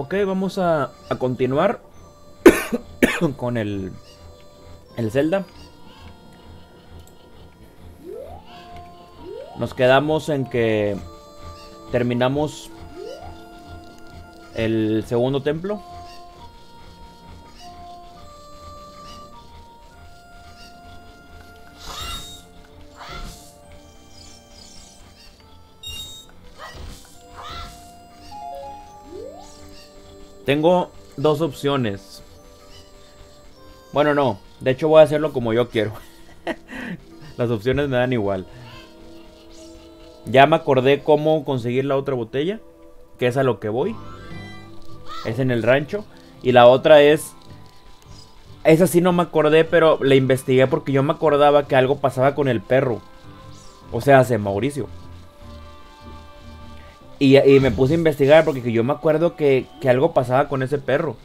Ok, vamos a, a continuar con el, el Zelda. Nos quedamos en que terminamos el segundo templo. Tengo dos opciones. Bueno, no. De hecho voy a hacerlo como yo quiero. Las opciones me dan igual. Ya me acordé cómo conseguir la otra botella. Que es a lo que voy. Es en el rancho. Y la otra es... Esa sí no me acordé, pero la investigué porque yo me acordaba que algo pasaba con el perro. O sea, hace Mauricio. Y, me puse a investigar porque yo me acuerdo que, algo pasaba con ese perro.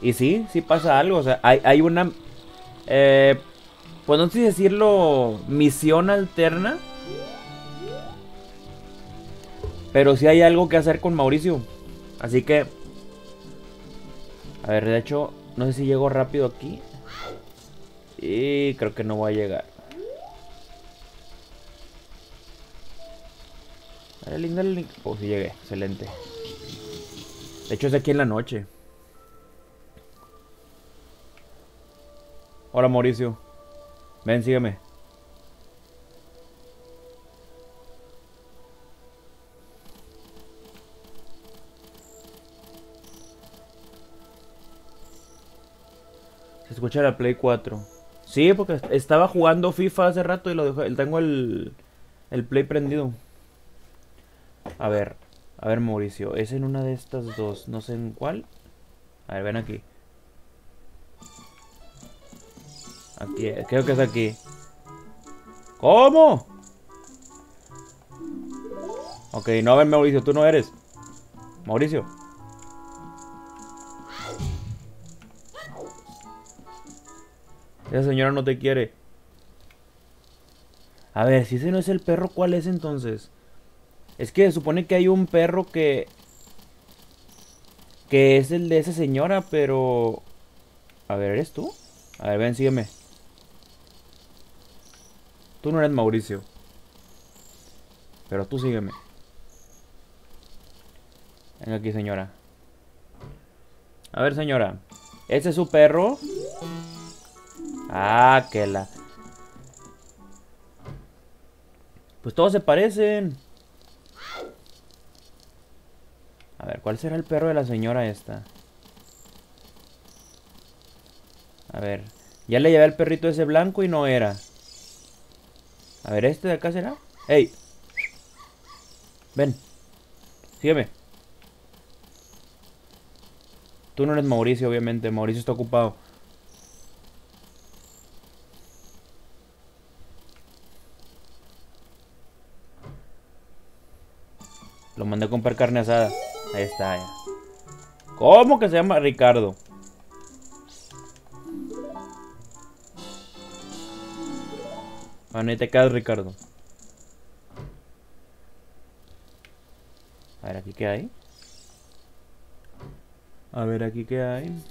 Y sí, sí pasa algo. O sea, hay, una... Eh, pues no sé decirlo, misión alterna. Pero sí hay algo que hacer con Mauricio. Así que... A ver, de hecho, no sé si llego rápido aquí. Y creo que no voy a llegar. Dale link, dale link. Oh, sí llegué. Excelente. De hecho, es aquí en la noche. Hola, Mauricio. Ven, sígueme. Se escucha la Play 4. Sí, porque estaba jugando FIFA hace rato y lo dejé, tengo el, el Play prendido. A ver, a ver Mauricio, es en una de estas dos, no sé en cuál. A ver, ven aquí. Aquí, creo que es aquí. ¿Cómo? Ok, no, a ver Mauricio, tú no eres. Mauricio. Esa señora no te quiere. A ver, si ese no es el perro, ¿cuál es entonces? Es que se supone que hay un perro que... Que es el de esa señora, pero... A ver, ¿eres tú? A ver, ven, sígueme. Tú no eres Mauricio. Pero tú sígueme. Venga aquí, señora. A ver, señora. ¿Ese es su perro? Ah, que la... Pues todos se parecen. A ver, ¿cuál será el perro de la señora esta? A ver. Ya le llevé el perrito ese blanco y no era. A ver, ¿este de acá será? ¡Ey! Ven. Sígueme. Tú no eres Mauricio, obviamente. Mauricio está ocupado. Lo mandé a comprar carne asada. Ahí está, ya. ¿Cómo que se llama Ricardo? Bueno, ahí te quedas, Ricardo. A ver, aquí qué hay. A ver, aquí qué hay.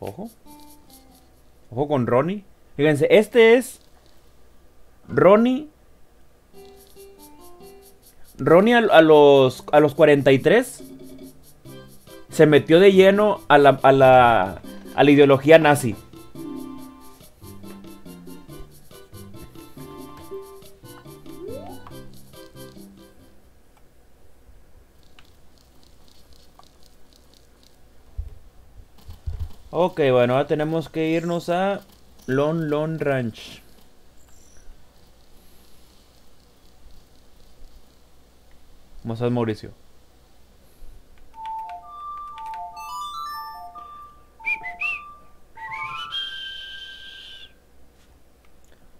Ojo. Ojo con Ronnie. Fíjense, este es Ronnie Ronnie a, los, a los 43 se metió de lleno a la, a la, a la ideología nazi. Ok, bueno, ahora tenemos que irnos a Lon Lon Ranch. ¿Cómo estás, Mauricio?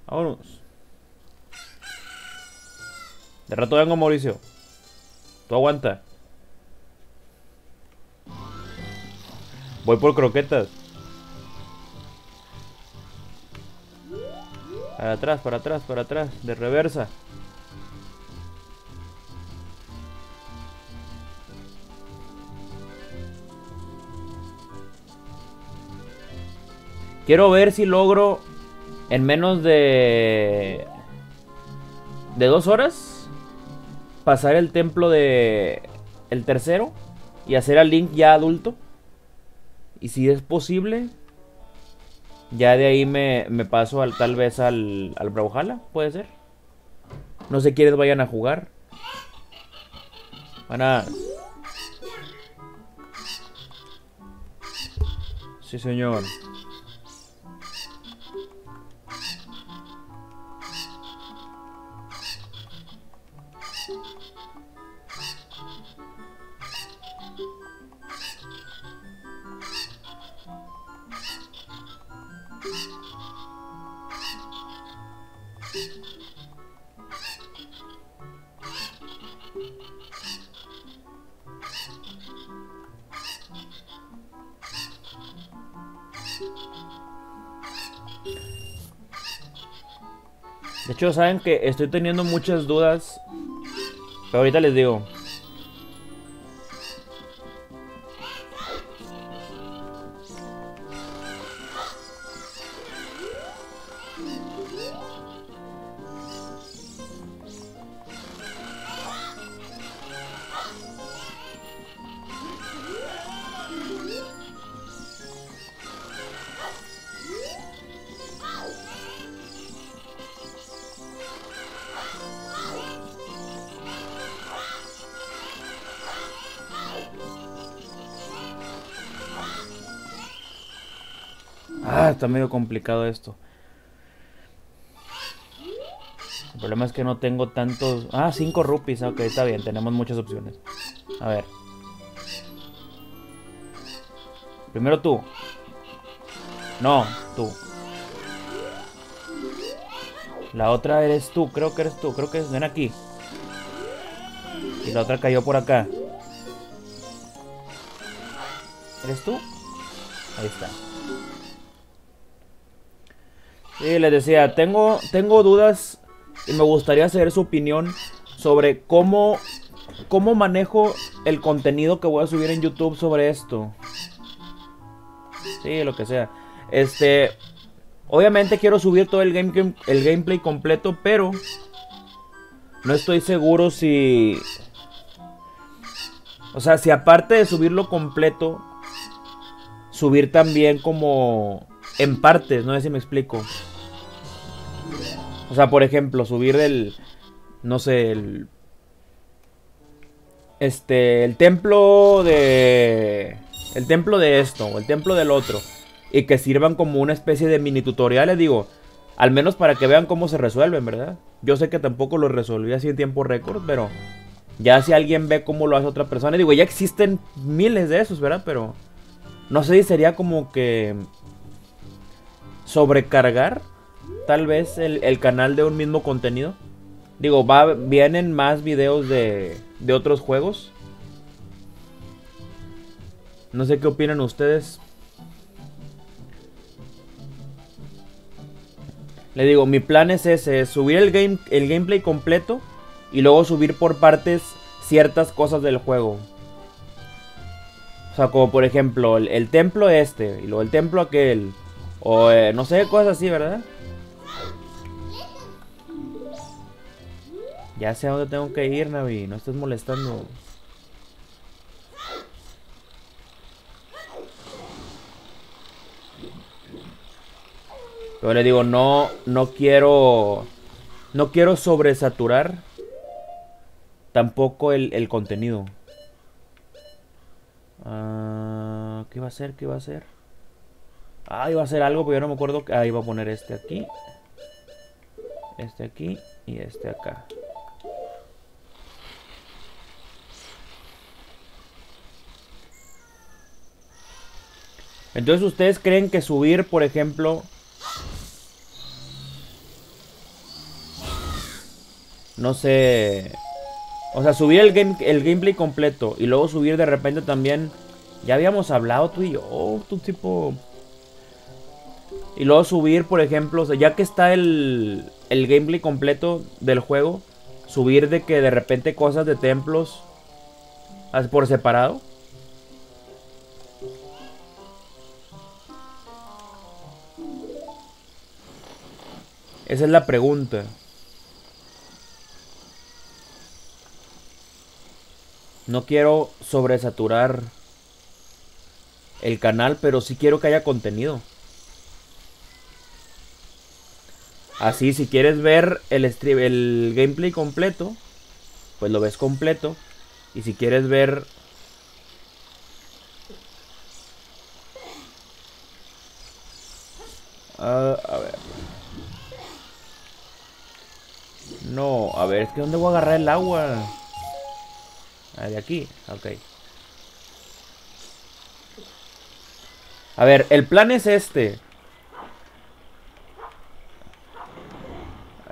Vámonos. De rato vengo, Mauricio. Tú aguanta. Voy por croquetas. Para atrás, para atrás, para atrás. De reversa. Quiero ver si logro en menos de... De dos horas pasar el templo de... El tercero y hacer al Link ya adulto. Y si es posible, ya de ahí me, me paso al, tal vez al, al Brawlhalla, puede ser. No sé quiénes vayan a jugar. Van a... Sí, señor. Hecho, saben que estoy teniendo muchas dudas. Pero ahorita les digo. Está medio complicado esto. El problema es que no tengo tantos... Ah, 5 rupees. Ok, está bien. Tenemos muchas opciones. A ver. Primero tú. No, tú. La otra eres tú. Creo que eres tú. Creo que es... Ven aquí. Y la otra cayó por acá. ¿Eres tú? Ahí está. Sí, les decía, tengo, tengo dudas y me gustaría saber su opinión sobre cómo, cómo manejo el contenido que voy a subir en YouTube sobre esto. Sí, lo que sea. Este, obviamente quiero subir todo el, game, el gameplay completo, pero no estoy seguro si... O sea, si aparte de subirlo completo, subir también como en partes, no sé si me explico. O sea, por ejemplo, subir el. No sé, el. Este. El templo de. El templo de esto, o el templo del otro. Y que sirvan como una especie de mini tutoriales, digo. Al menos para que vean cómo se resuelven, ¿verdad? Yo sé que tampoco lo resolví así en tiempo récord, pero. Ya si alguien ve cómo lo hace otra persona. Digo, ya existen miles de esos, ¿verdad? Pero. No sé si sería como que. Sobrecargar tal vez el, canal de un mismo contenido. Digo, va, vienen más videos de, de otros juegos. No sé qué opinan ustedes. Le digo, mi plan es ese, subir el, game, el gameplay completo y luego subir por partes ciertas cosas del juego. O sea, como por ejemplo, el, templo este y luego el templo aquel. O eh, no sé, cosas así, ¿verdad? Ya sé a dónde tengo que ir, Navi. No estés molestando. Pero le digo, no, no quiero... No quiero sobresaturar tampoco el, contenido. Ah, ¿Qué va a ser? ¿Qué va a ser? Ah, iba a hacer algo, pero yo no me acuerdo. Ah, iba a poner este aquí. Este aquí y este acá. Entonces, ¿ustedes creen que subir, por ejemplo... No sé... O sea, subir el, game, el gameplay completo y luego subir de repente también... Ya habíamos hablado tú y yo, tu tipo... Y luego subir, por ejemplo, ya que está el, el gameplay completo del juego, subir de que de repente cosas de templos por separado. Esa es la pregunta. No quiero sobresaturar el canal, pero sí quiero que haya contenido. Así, si quieres ver el, el gameplay completo, pues lo ves completo. Y si quieres ver... Uh, a ver. No, a ver, es que ¿dónde voy a agarrar el agua? Ah, de aquí, ok. A ver, el plan es este.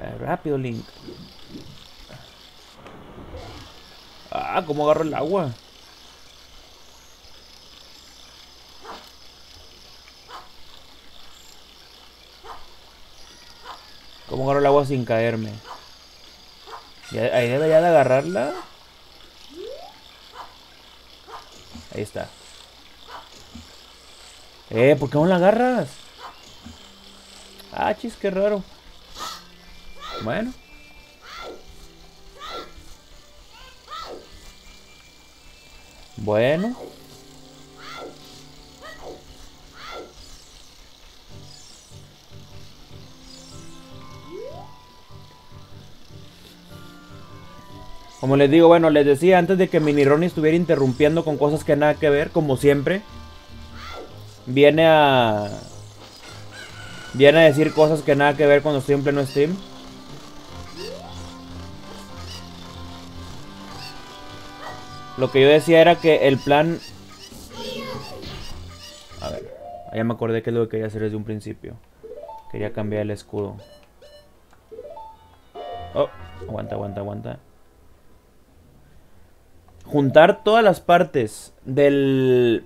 Rápido, Link. Ah, ¿cómo agarro el agua? ¿Cómo agarro el agua sin caerme? Ahí debería de agarrarla. Ahí está. Eh, ¿por qué no la agarras? Ah, chis, qué raro. Bueno. Bueno. Como les digo, bueno, les decía antes de que Mini Ronnie estuviera interrumpiendo con cosas que nada que ver, como siempre. Viene a... Viene a decir cosas que nada que ver cuando estoy en pleno stream. Lo que yo decía era que el plan... A ver, ya me acordé que es lo que quería hacer desde un principio. Quería cambiar el escudo. Oh, aguanta, aguanta, aguanta juntar todas las partes del,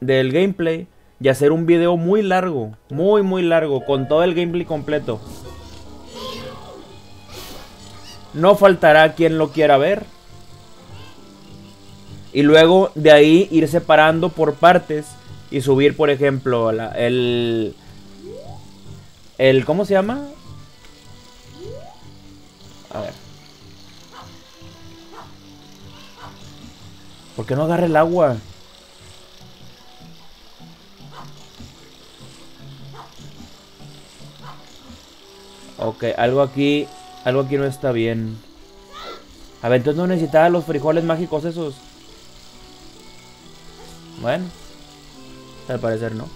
del gameplay y hacer un video muy largo, muy muy largo, con todo el gameplay completo. No faltará quien lo quiera ver. Y luego de ahí ir separando por partes y subir, por ejemplo, el... El... ¿Cómo se llama? A ver. ¿Por qué no agarra el agua? Ok, algo aquí... Algo aquí no está bien. A ver, entonces no necesitaba los frijoles mágicos esos. Bueno. Al parecer no.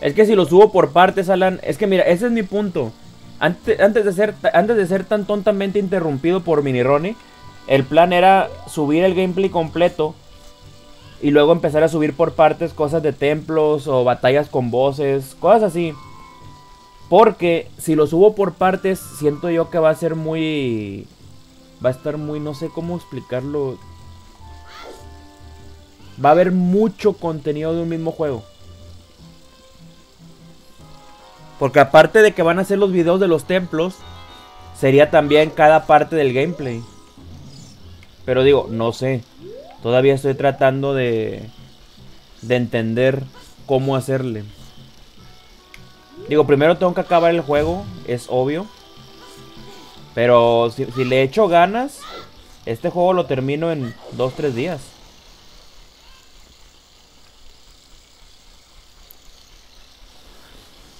Es que si los subo por partes, Alan... Es que mira, ese es mi punto. Antes, antes, de, ser, antes de ser tan tontamente interrumpido por Mini Ronnie... El plan era subir el gameplay completo y luego empezar a subir por partes cosas de templos o batallas con voces, cosas así. Porque si lo subo por partes, siento yo que va a ser muy... Va a estar muy... No sé cómo explicarlo. Va a haber mucho contenido de un mismo juego. Porque aparte de que van a ser los videos de los templos, sería también cada parte del gameplay. Pero digo, no sé. Todavía estoy tratando de, de entender cómo hacerle. Digo, primero tengo que acabar el juego, es obvio. Pero si, le echo ganas, este juego lo termino en 2-3 días.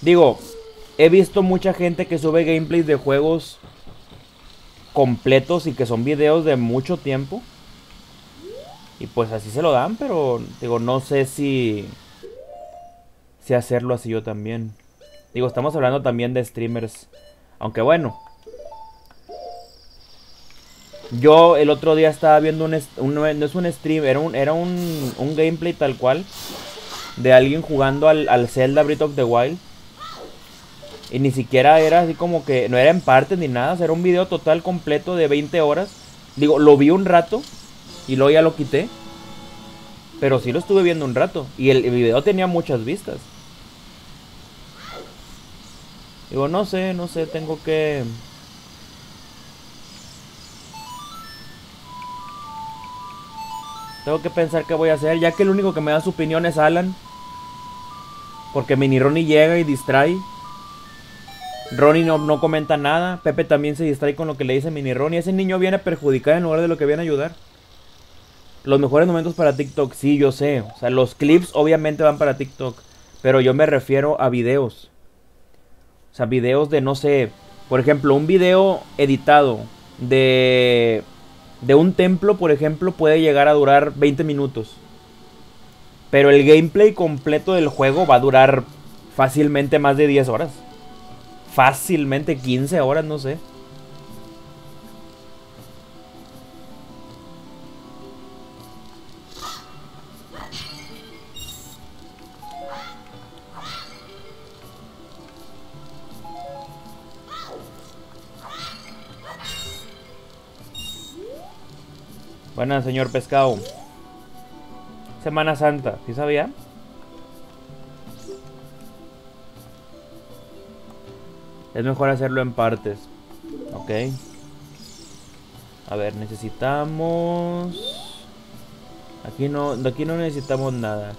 Digo, he visto mucha gente que sube gameplays de juegos completos y que son videos de mucho tiempo. Y pues así se lo dan, pero digo, no sé si si hacerlo así yo también. Digo, estamos hablando también de streamers. Aunque bueno. Yo el otro día estaba viendo un, no es un stream, era un, era un, un gameplay tal cual de alguien jugando al, al Zelda Breath of the Wild. Y ni siquiera era así como que, no era en partes ni nada, era un video total completo de 20 horas. Digo, lo vi un rato y luego ya lo quité. Pero sí lo estuve viendo un rato. Y el, video tenía muchas vistas. Digo, no sé, no sé, tengo que... Tengo que pensar qué voy a hacer, ya que el único que me da su opinión es Alan. Porque Mini Ronnie llega y distrae. Ronnie no, no comenta nada. Pepe también se distrae con lo que le dice Mini Ronnie. Ese niño viene a perjudicar en lugar de lo que viene a ayudar. Los mejores momentos para TikTok, sí, yo sé. O sea, los clips obviamente van para TikTok. Pero yo me refiero a videos. O sea, videos de, no sé, por ejemplo, un video editado de, de un templo, por ejemplo, puede llegar a durar 20 minutos. Pero el gameplay completo del juego va a durar fácilmente más de 10 horas. Fácilmente 15 horas, no sé. Buenas, señor pescado. Semana Santa, ¿sí sabía? Es mejor hacerlo en partes. Ok. A ver, necesitamos... Aquí no, aquí no necesitamos nada.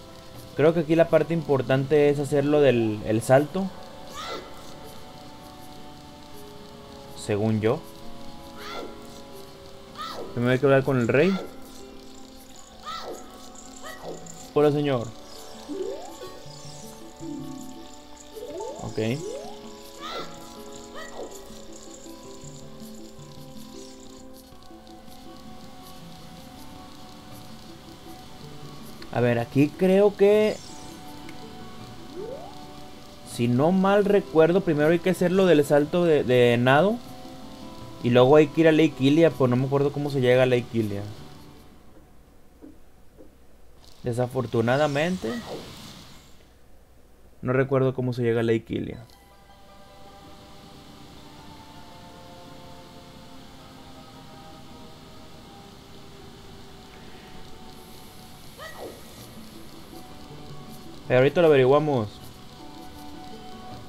Creo que aquí la parte importante es hacerlo del el salto. Según yo. Me voy a hablar con el rey. Hola, señor. Ok. A ver, aquí creo que... Si no mal recuerdo, primero hay que hacer lo del salto de, de nado. Y luego hay que ir a Lake Ilia, pues no me acuerdo cómo se llega a Lake Ilia. Desafortunadamente, no recuerdo cómo se llega a Lake Ilia. Pero ahorita lo averiguamos.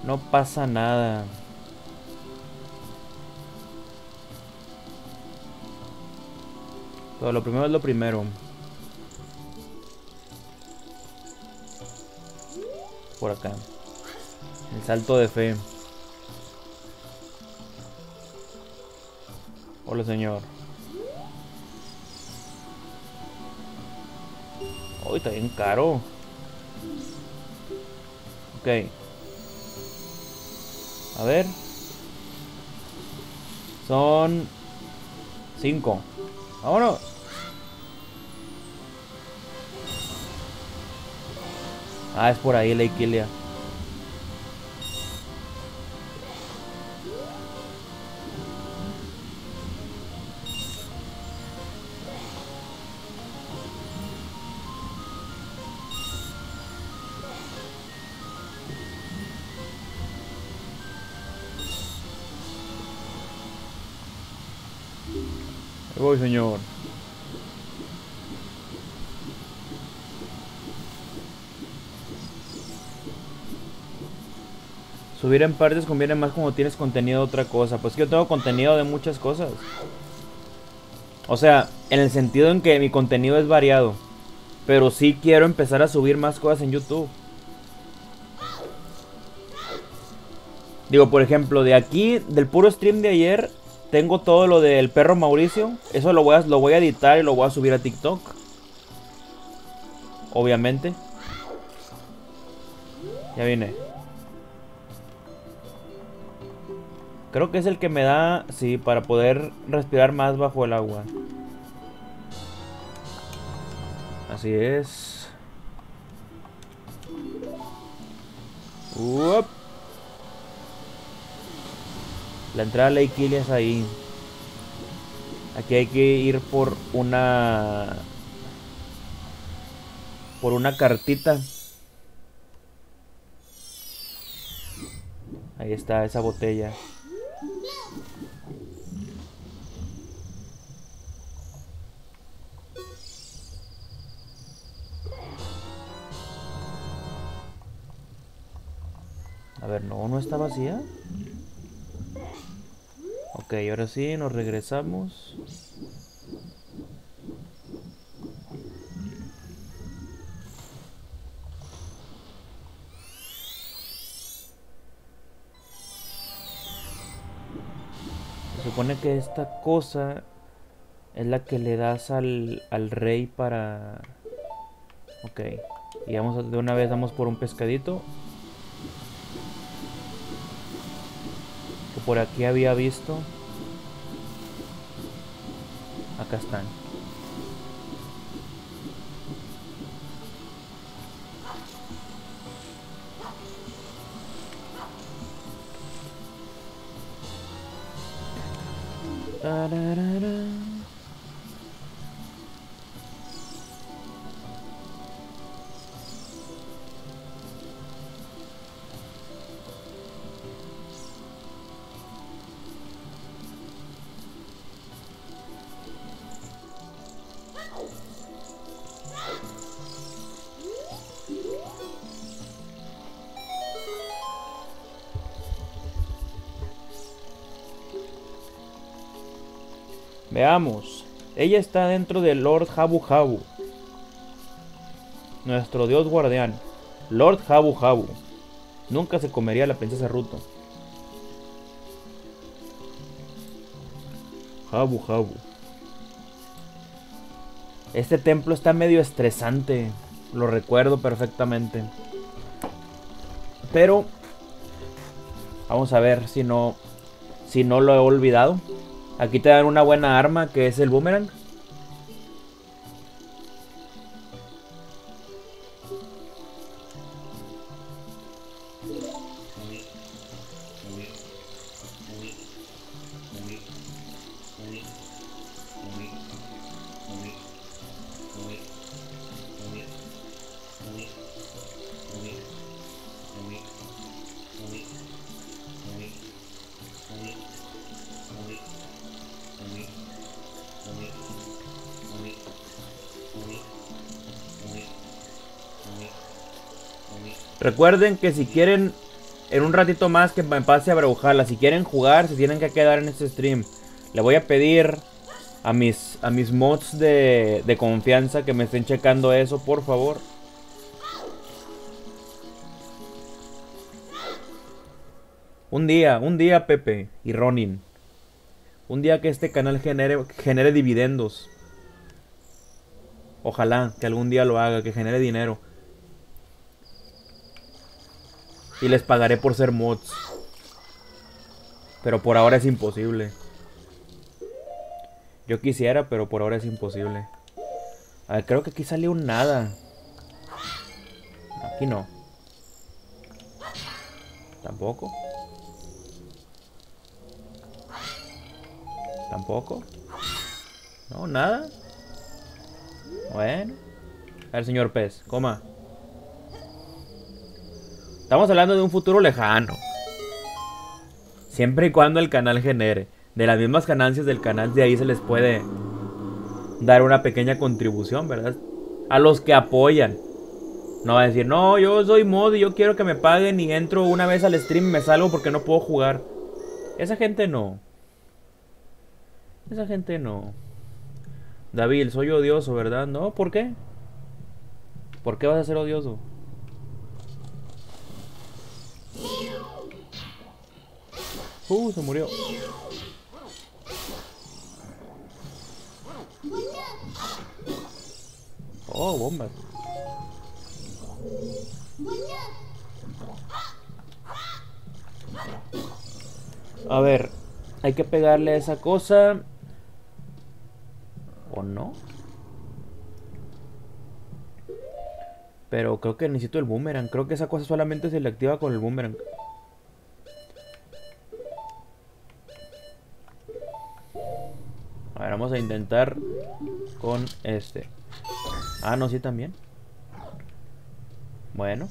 No pasa nada. Pero lo primero es lo primero. Por acá. El salto de fe. Hola, señor. Hoy está bien caro. A ver. Son... Cinco. Vámonos. Ah, es por ahí la Iquilia. Señor. Subir en partes conviene más cuando tienes contenido de otra cosa. Pues que yo tengo contenido de muchas cosas. O sea, en el sentido en que mi contenido es variado. Pero sí quiero empezar a subir más cosas en YouTube. Digo, por ejemplo, de aquí, del puro stream de ayer, tengo todo lo del perro Mauricio. Eso lo voy a, lo voy a editar y lo voy a subir a TikTok. Obviamente. Ya viene. Creo que es el que me da, sí, para poder respirar más bajo el agua. Así es. Uop. La entrada a la Iquilia es ahí. Aquí hay que ir por una... Por una cartita. Ahí está esa botella. A ver, no, no está vacía. Ok, ahora sí, nos regresamos. supone que esta cosa es la que le das al, al rey para... Ok. Y vamos a, de una vez damos por un pescadito. Por aquí había visto. Acá están. Ella está dentro del Lord Habu Habu. Nuestro dios guardián. Lord Habu Habu. Nunca se comería la princesa Ruto. Habu Habu. Este templo está medio estresante. Lo recuerdo perfectamente. Pero vamos a ver si no si no lo he olvidado. Aquí te dan una buena arma que es el boomerang. Recuerden que si quieren en un ratito más que me pase a Brawlhalla, si quieren jugar, se tienen que quedar en este stream. Le voy a pedir a mis, a mis mods de, de confianza que me estén checando eso, por favor. Un día, un día, Pepe y Ronin. Un día que este canal genere, genere dividendos. Ojalá que algún día lo haga, que genere dinero. Y les pagaré por ser mods. Pero por ahora es imposible. Yo quisiera, pero por ahora es imposible. A ver, creo que aquí salió un nada. Aquí no. Tampoco. Tampoco. No, nada. Bueno. A ver, señor pez, coma. Estamos hablando de un futuro lejano. Siempre y cuando el canal genere. De las mismas ganancias del canal, de ahí se les puede dar una pequeña contribución, ¿verdad? A los que apoyan. No va a decir, no, yo soy mod y yo quiero que me paguen y entro una vez al stream y me salgo porque no puedo jugar. Esa gente no. Esa gente no. David, soy odioso, ¿verdad? No, ¿por qué? ¿Por qué vas a ser odioso? Uh, se murió. Oh, bombas. A ver, hay que pegarle a esa cosa. ¿O no? Pero creo que necesito el boomerang. Creo que esa cosa solamente se le activa con el boomerang. A ver, vamos a intentar con este. Ah, no, sí también. Bueno.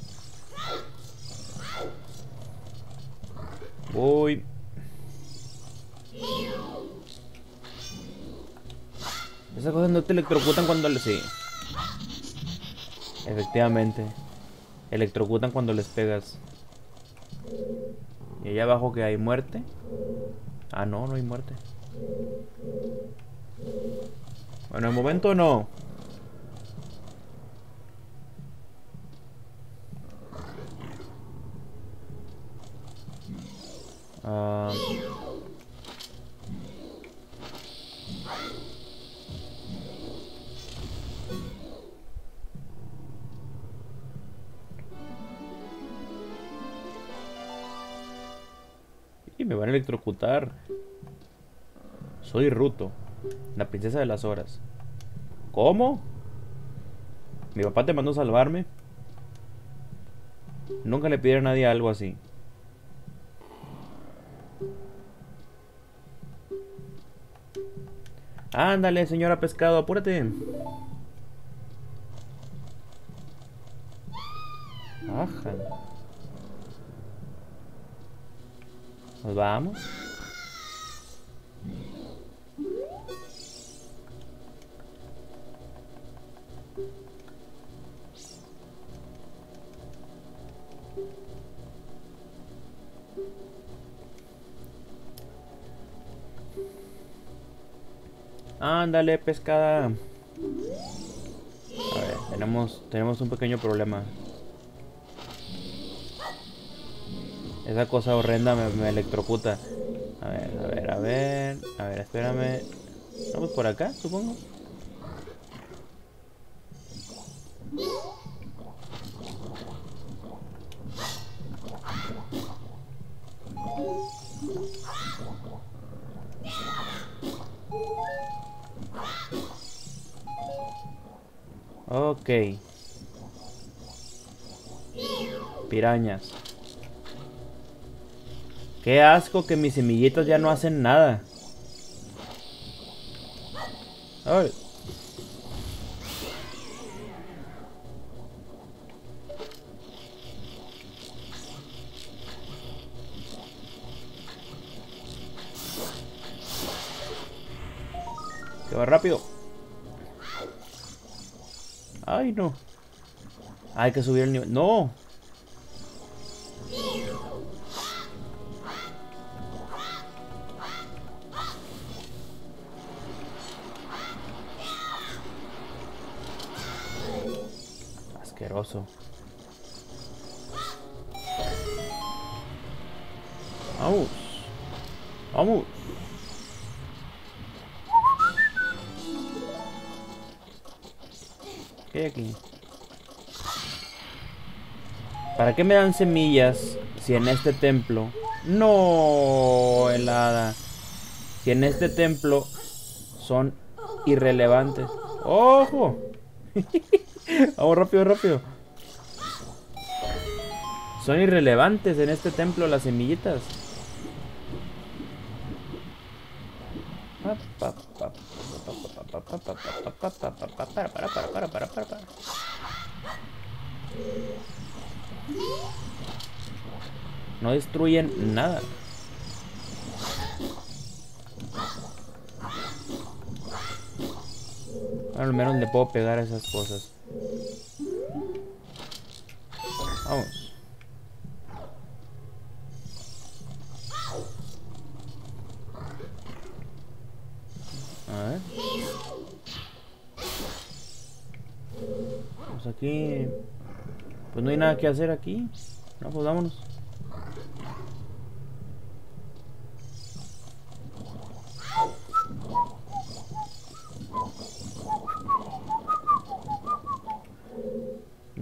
Uy. Esas cosas no te electrocutan cuando le... Sí. Efectivamente. Electrocutan cuando les pegas. Y allá abajo que hay muerte. Ah, no, no hay muerte. Bueno, de momento no. Uh... Y me van a electrocutar. Soy Ruto, la princesa de las horas. ¿Cómo? ¿Mi papá te mandó a salvarme? Nunca le pidieron a nadie algo así. Ándale, señora pescado, apúrate. Ajá. Nos vamos. Ándale, pescada. A ver, tenemos, tenemos un pequeño problema. Esa cosa horrenda me, electrocuta. A ver, a ver, a ver. A ver, espérame. Vamos por acá, supongo. Pirañas. Qué asco que mis semillitas ya no hacen nada. No. Hay que subir el nivel. ¡No! Qué me dan semillas si en este templo... No, helada. Si en este templo son irrelevantes. ¡Ojo! Vamos rápido, rápido. Son irrelevantes en este templo las semillitas. Destruyen nada. Al menos le puedo pegar a esas cosas. Vamos. Pues aquí... Pues no hay nada que hacer aquí. No, pues vámonos.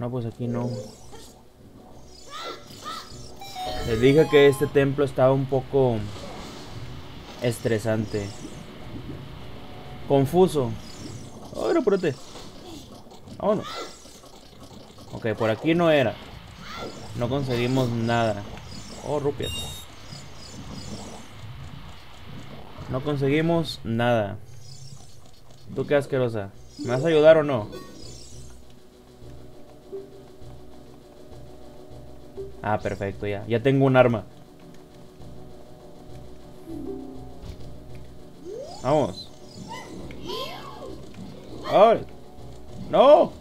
No, pues aquí no. Les dije que este templo estaba un poco estresante. Confuso. Ahora, espérate. Vámonos. Ok, por aquí no era. No conseguimos nada. Oh, rupias. No conseguimos nada. ¿Tú qué asquerosa? ¿Me vas a ayudar o no? Ah, perfecto, ya. Ya tengo un arma. Vamos. ¡Ay! ¡No!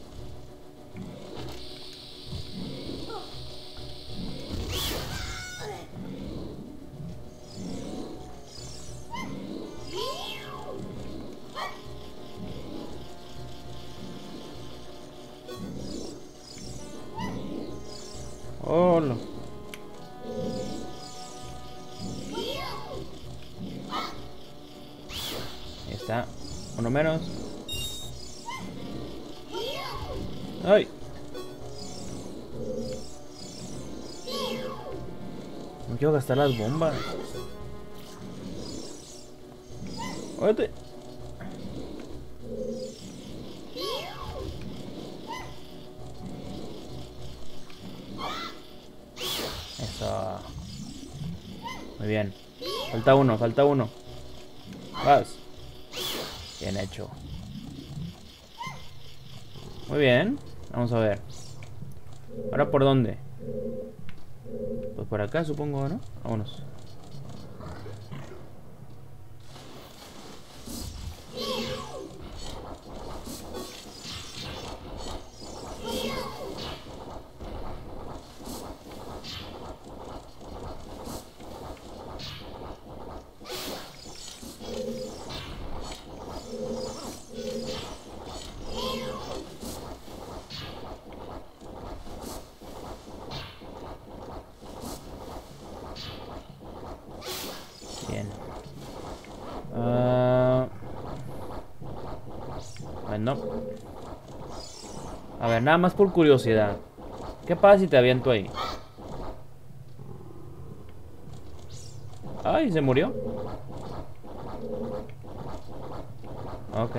Las bombas. Óyete. Eso. Muy bien. Falta uno, falta uno. Vas. Bien hecho. Muy bien. Vamos a ver. ¿Ahora por dónde? Por acá supongo, ¿no? Vámonos. Bien. Ah, bueno. A ver, nada más por curiosidad. ¿Qué pasa si te aviento ahí? Ay, se murió. Ok.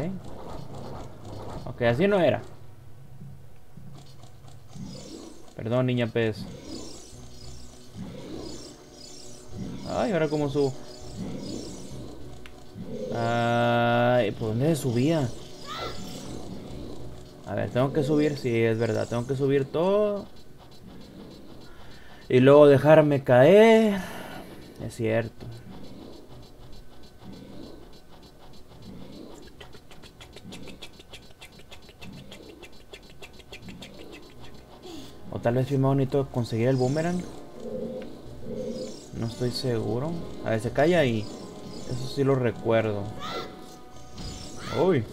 Ok, así no era. Perdón, niña pez. Ay, ahora cómo subo. Ay, ¿por dónde subía? A ver, tengo que subir, sí, es verdad, tengo que subir todo. Y luego dejarme caer. Es cierto. O tal vez fue más bonito conseguir el boomerang. No estoy seguro. A ver, se cae ahí. Eso sí lo recuerdo. Uy.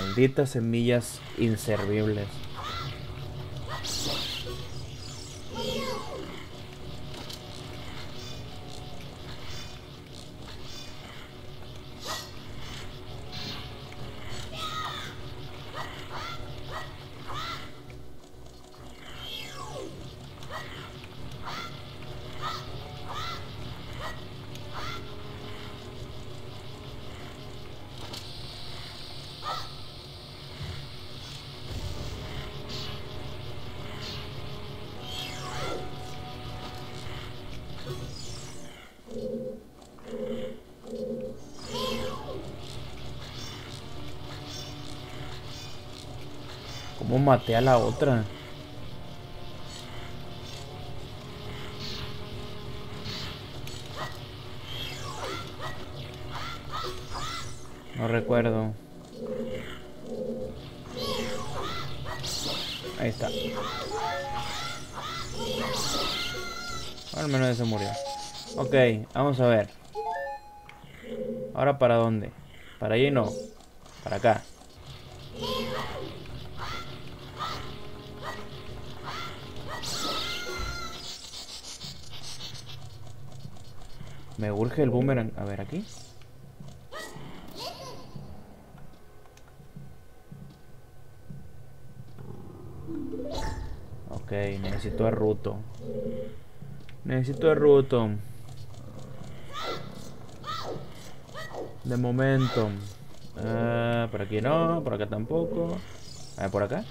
Malditas semillas inservibles. ¿Cómo maté a la otra? No recuerdo. Ahí está. Al menos ese murió. Ok, vamos a ver. Ahora para dónde? Para allí no. Para acá. El boomerang. A ver, aquí. Ok, necesito a Ruto. Necesito a Ruto. De momento. Ah, por aquí no, por acá tampoco. A ver, por acá.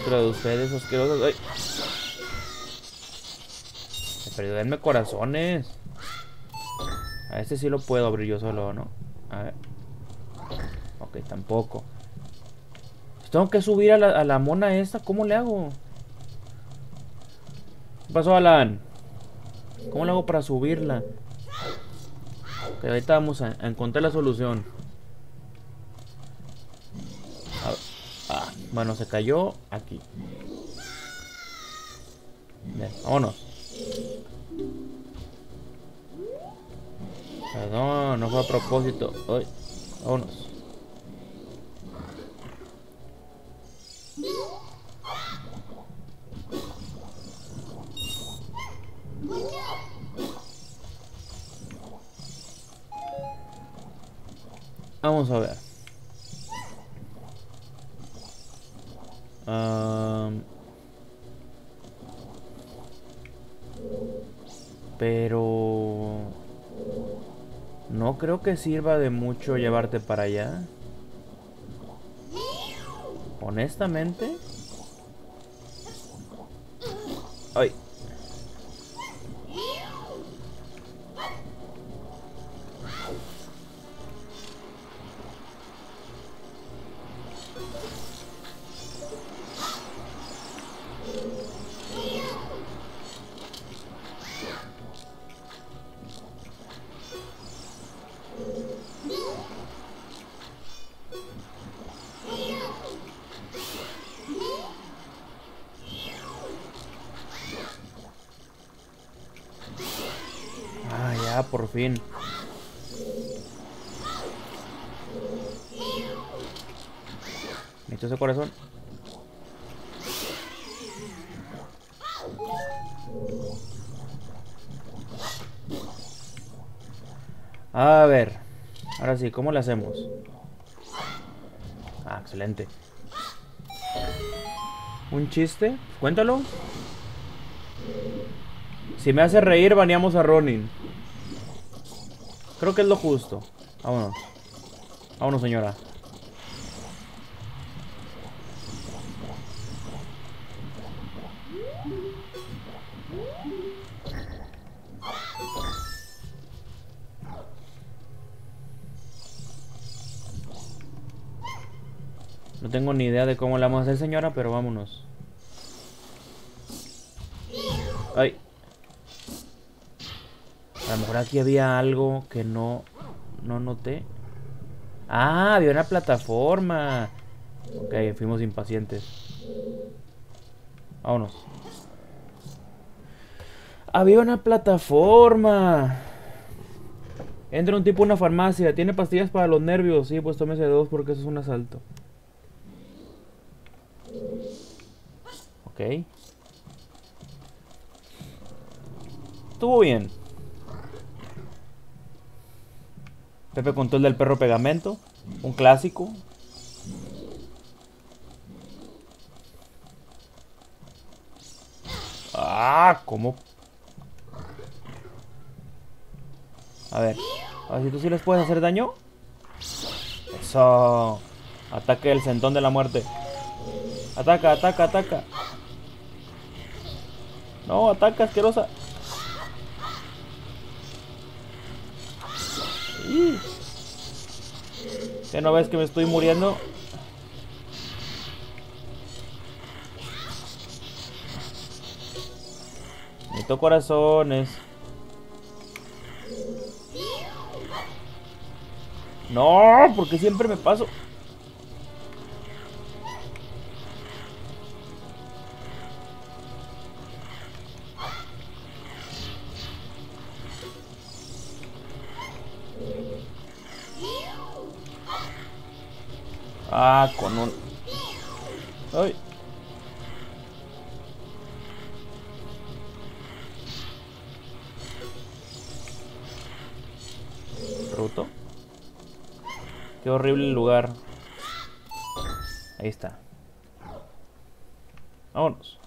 Otro de ustedes asquerosos. ¡Ay! Pero denme corazones. Este sí lo puedo abrir yo solo, ¿no? A ver. Ok, tampoco. Tengo que subir a la, mona esta. ¿Cómo le hago? ¿Qué pasó, Alan? ¿Cómo le hago para subirla? Ok, ahorita vamos a, encontrar la solución. Ah, bueno, se cayó aquí. Bien, vámonos. Perdón, no fue a propósito. Ay, vámonos. Vamos a ver. Am, pero... No creo que sirva de mucho llevarte para allá. Honestamente. Por fin. Necesito ese corazón. A ver. Ahora sí, ¿cómo le hacemos? Ah, excelente. ¿Un chiste? Cuéntalo. Si me hace reír, baneamos a Ronin. Creo que es lo justo. Vámonos. Vámonos, señora. No tengo ni idea de cómo la vamos a hacer, señora, pero vámonos. Ay. A lo mejor aquí había algo que no, no noté. Ah, había una plataforma. Ok, fuimos impacientes. Vámonos. Había una plataforma. Entra un tipo a una farmacia. Tiene pastillas para los nervios. Sí, pues tómese dos porque eso es un asalto. Ok. Estuvo bien. Pepe contó el del perro pegamento. Un clásico. Ah, ¿cómo? A ver. A ver si tú sí les puedes hacer daño. Eso. Ataque el sentón de la muerte. Ataca, ataca, ataca. No, ataca, asquerosa. ¿Ya no ves que me estoy muriendo? Necesito corazones. No, porque siempre me paso. Ah, con un... Ay. Bruto. Qué horrible lugar. Ahí está. Vámonos.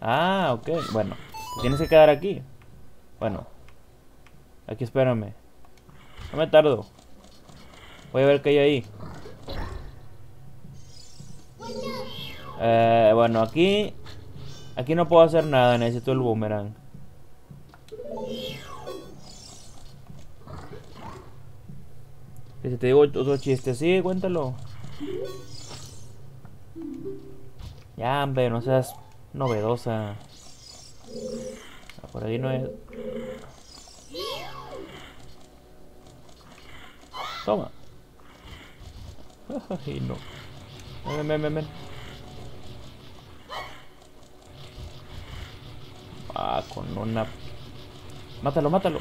Ah, ok. Bueno, te tienes que quedar aquí. Bueno. Aquí espérame. No me tardo. Voy a ver qué hay ahí. Eh, bueno, aquí... Aquí no puedo hacer nada, necesito el boomerang. Si te digo otro chiste, sí, cuéntalo. Ya, hombre, no seas novedosa. Ah, Por ahí no es. Toma. Ay, no. Ven. Ah, con una... Mátalo, mátalo.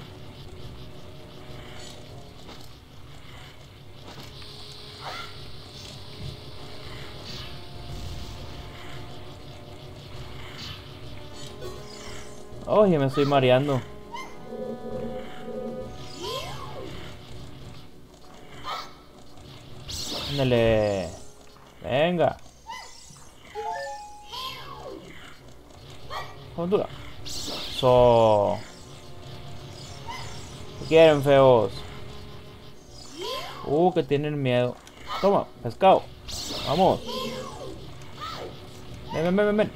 Oye, me estoy mareando. Venga. Honduras. So. ¿Qué quieren, feos? Uh, que tienen miedo. Toma, pescado. Vamos. Ven, ven, ven, ven.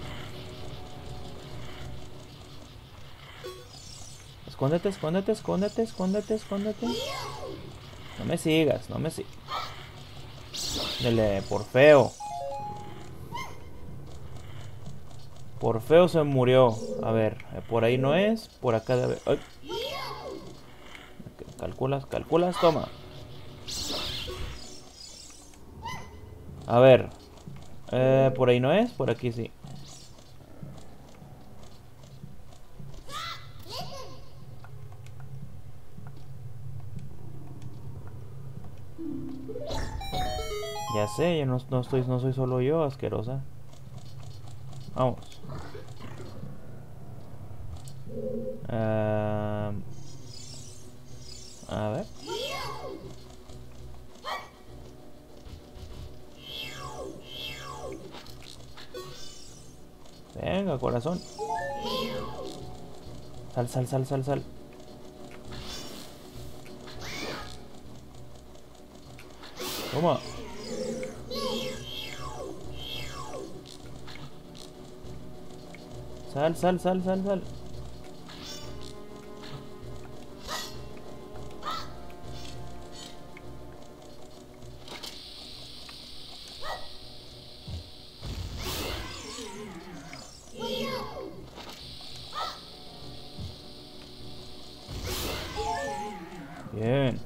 Escóndete, escóndete, escóndete, escóndete, escóndete. No me sigas, no me sigas. Dele, por feo. Por feo se murió. A ver, por ahí no es. Por acá debe... Ay. Calculas, calculas, toma. A ver. Eh, por ahí no es, por aquí sí. Sé, yo no, estoy, no soy solo yo, asquerosa. Vamos. Ehm, a ver. Venga, corazón. Sal, sal, sal, sal, sal. Toma. Sal, sal, sal, sal, sal. Bien.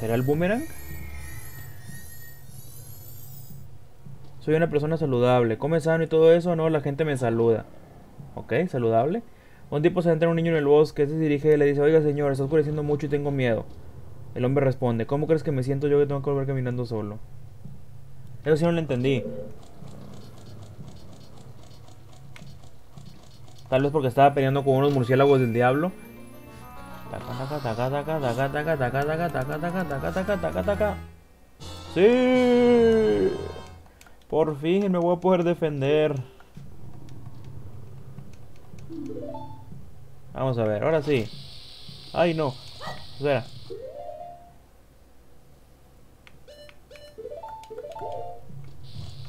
¿Será el boomerang? Soy una persona saludable. Come sano y todo eso, no, la gente me saluda. Ok, saludable. Un tipo se entra un niño en el bosque, se dirige y le dice, oiga señor, está oscureciendo mucho y tengo miedo. El hombre responde, ¿cómo crees que me siento yo que tengo que volver caminando solo? Eso sí no lo entendí. Tal vez porque estaba peleando con unos murciélagos del diablo. Sí. Por fin me voy a poder defender. Vamos a ver, ahora sí. Ay, no. Espera.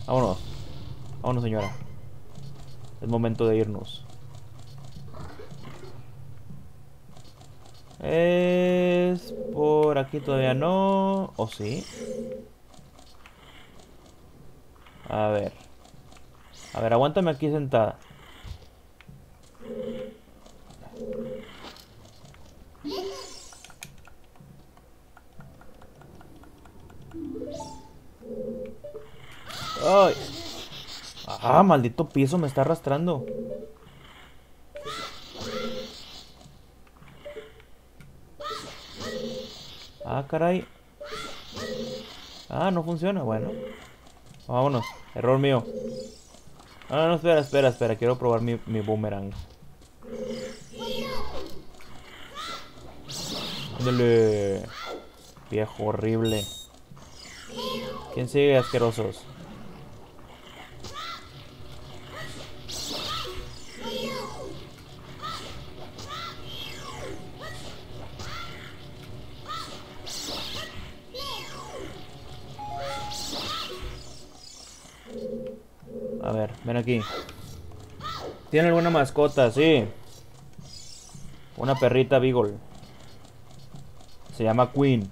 Vámonos. Vámonos, señora. Es momento de irnos. Es por aquí todavía no. ¿O sí? A ver. A ver, aguántame aquí sentada. ¡Ay! ¡Ah, maldito piso! Me está arrastrando. Ah, caray. Ah, no funciona. Bueno. Vámonos. Error mío. No, no, espera, espera, espera. Quiero probar mi, mi boomerang. Ándale. Viejo horrible. ¿Quién sigue, asquerosos? ¿Tiene alguna mascota? Sí. Una perrita Beagle. Se llama Queen.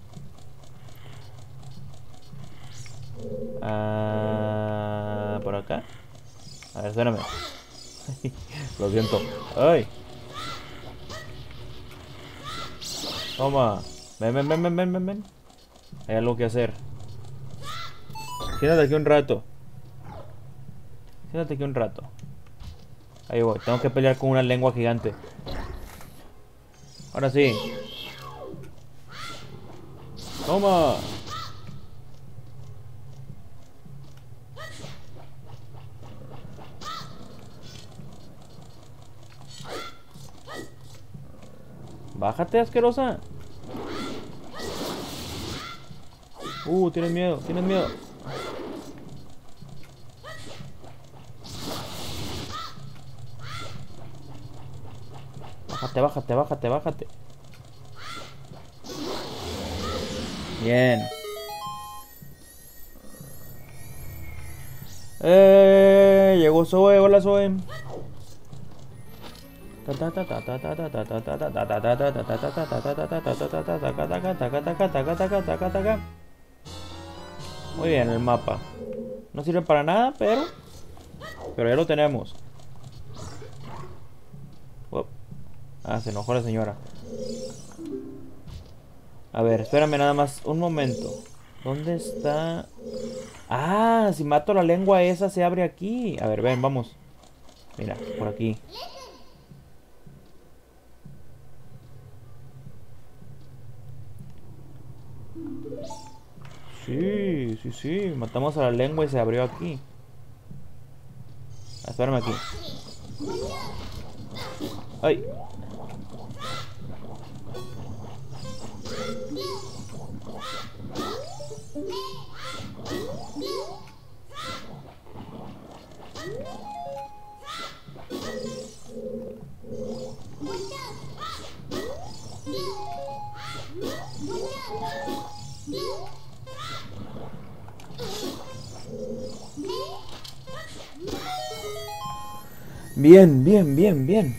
Ah, ¿Por acá? A ver, espérame. Lo siento. ¡Ay! Toma. Ven, ven, ven, ven, ven, ven. Hay algo que hacer. Quédate aquí un rato. Quédate aquí un rato. Ahí voy. Tengo que pelear con una lengua gigante. Ahora sí. Toma. Bájate, asquerosa. Uh, tienes miedo, tienes miedo. Bájate, bájate, bájate. Bien. Eh, llegó Zoe, hola Zoe. Muy bien, el mapa. No sirve para nada, pero... Pero ya lo tenemos. Ah, se enojó la señora. A ver, espérame nada más un momento. ¿Dónde está? Ah, si mato la lengua esa se abre aquí. A ver, ven, vamos. Mira, por aquí. Sí, sí, sí. Matamos a la lengua y se abrió aquí. Ah, espérame aquí. ¡Ay! Bien, bien, bien, bien.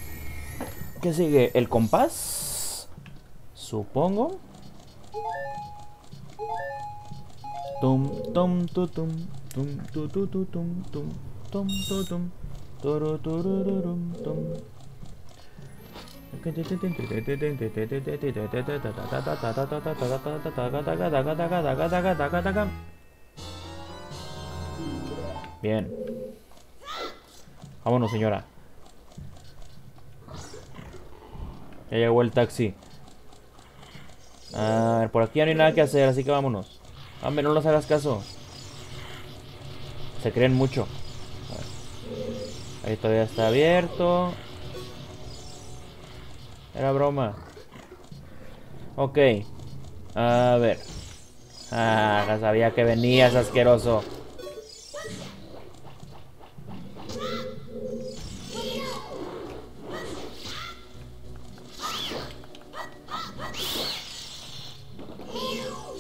¿Qué sigue? ¿El compás? Supongo. Tum, tum, tum, tum, tu, tu, tu, tum, tum, tum, tum, turu, tum. Bien. Vámonos, señora. Ya llegó el taxi. A ver, por aquí no hay nada que hacer, así que vámonos. Hombre, no los hagas caso. Se creen mucho. Ahí todavía está abierto. Era broma. Ok. A ver. Ah, ya sabía que venías, asqueroso.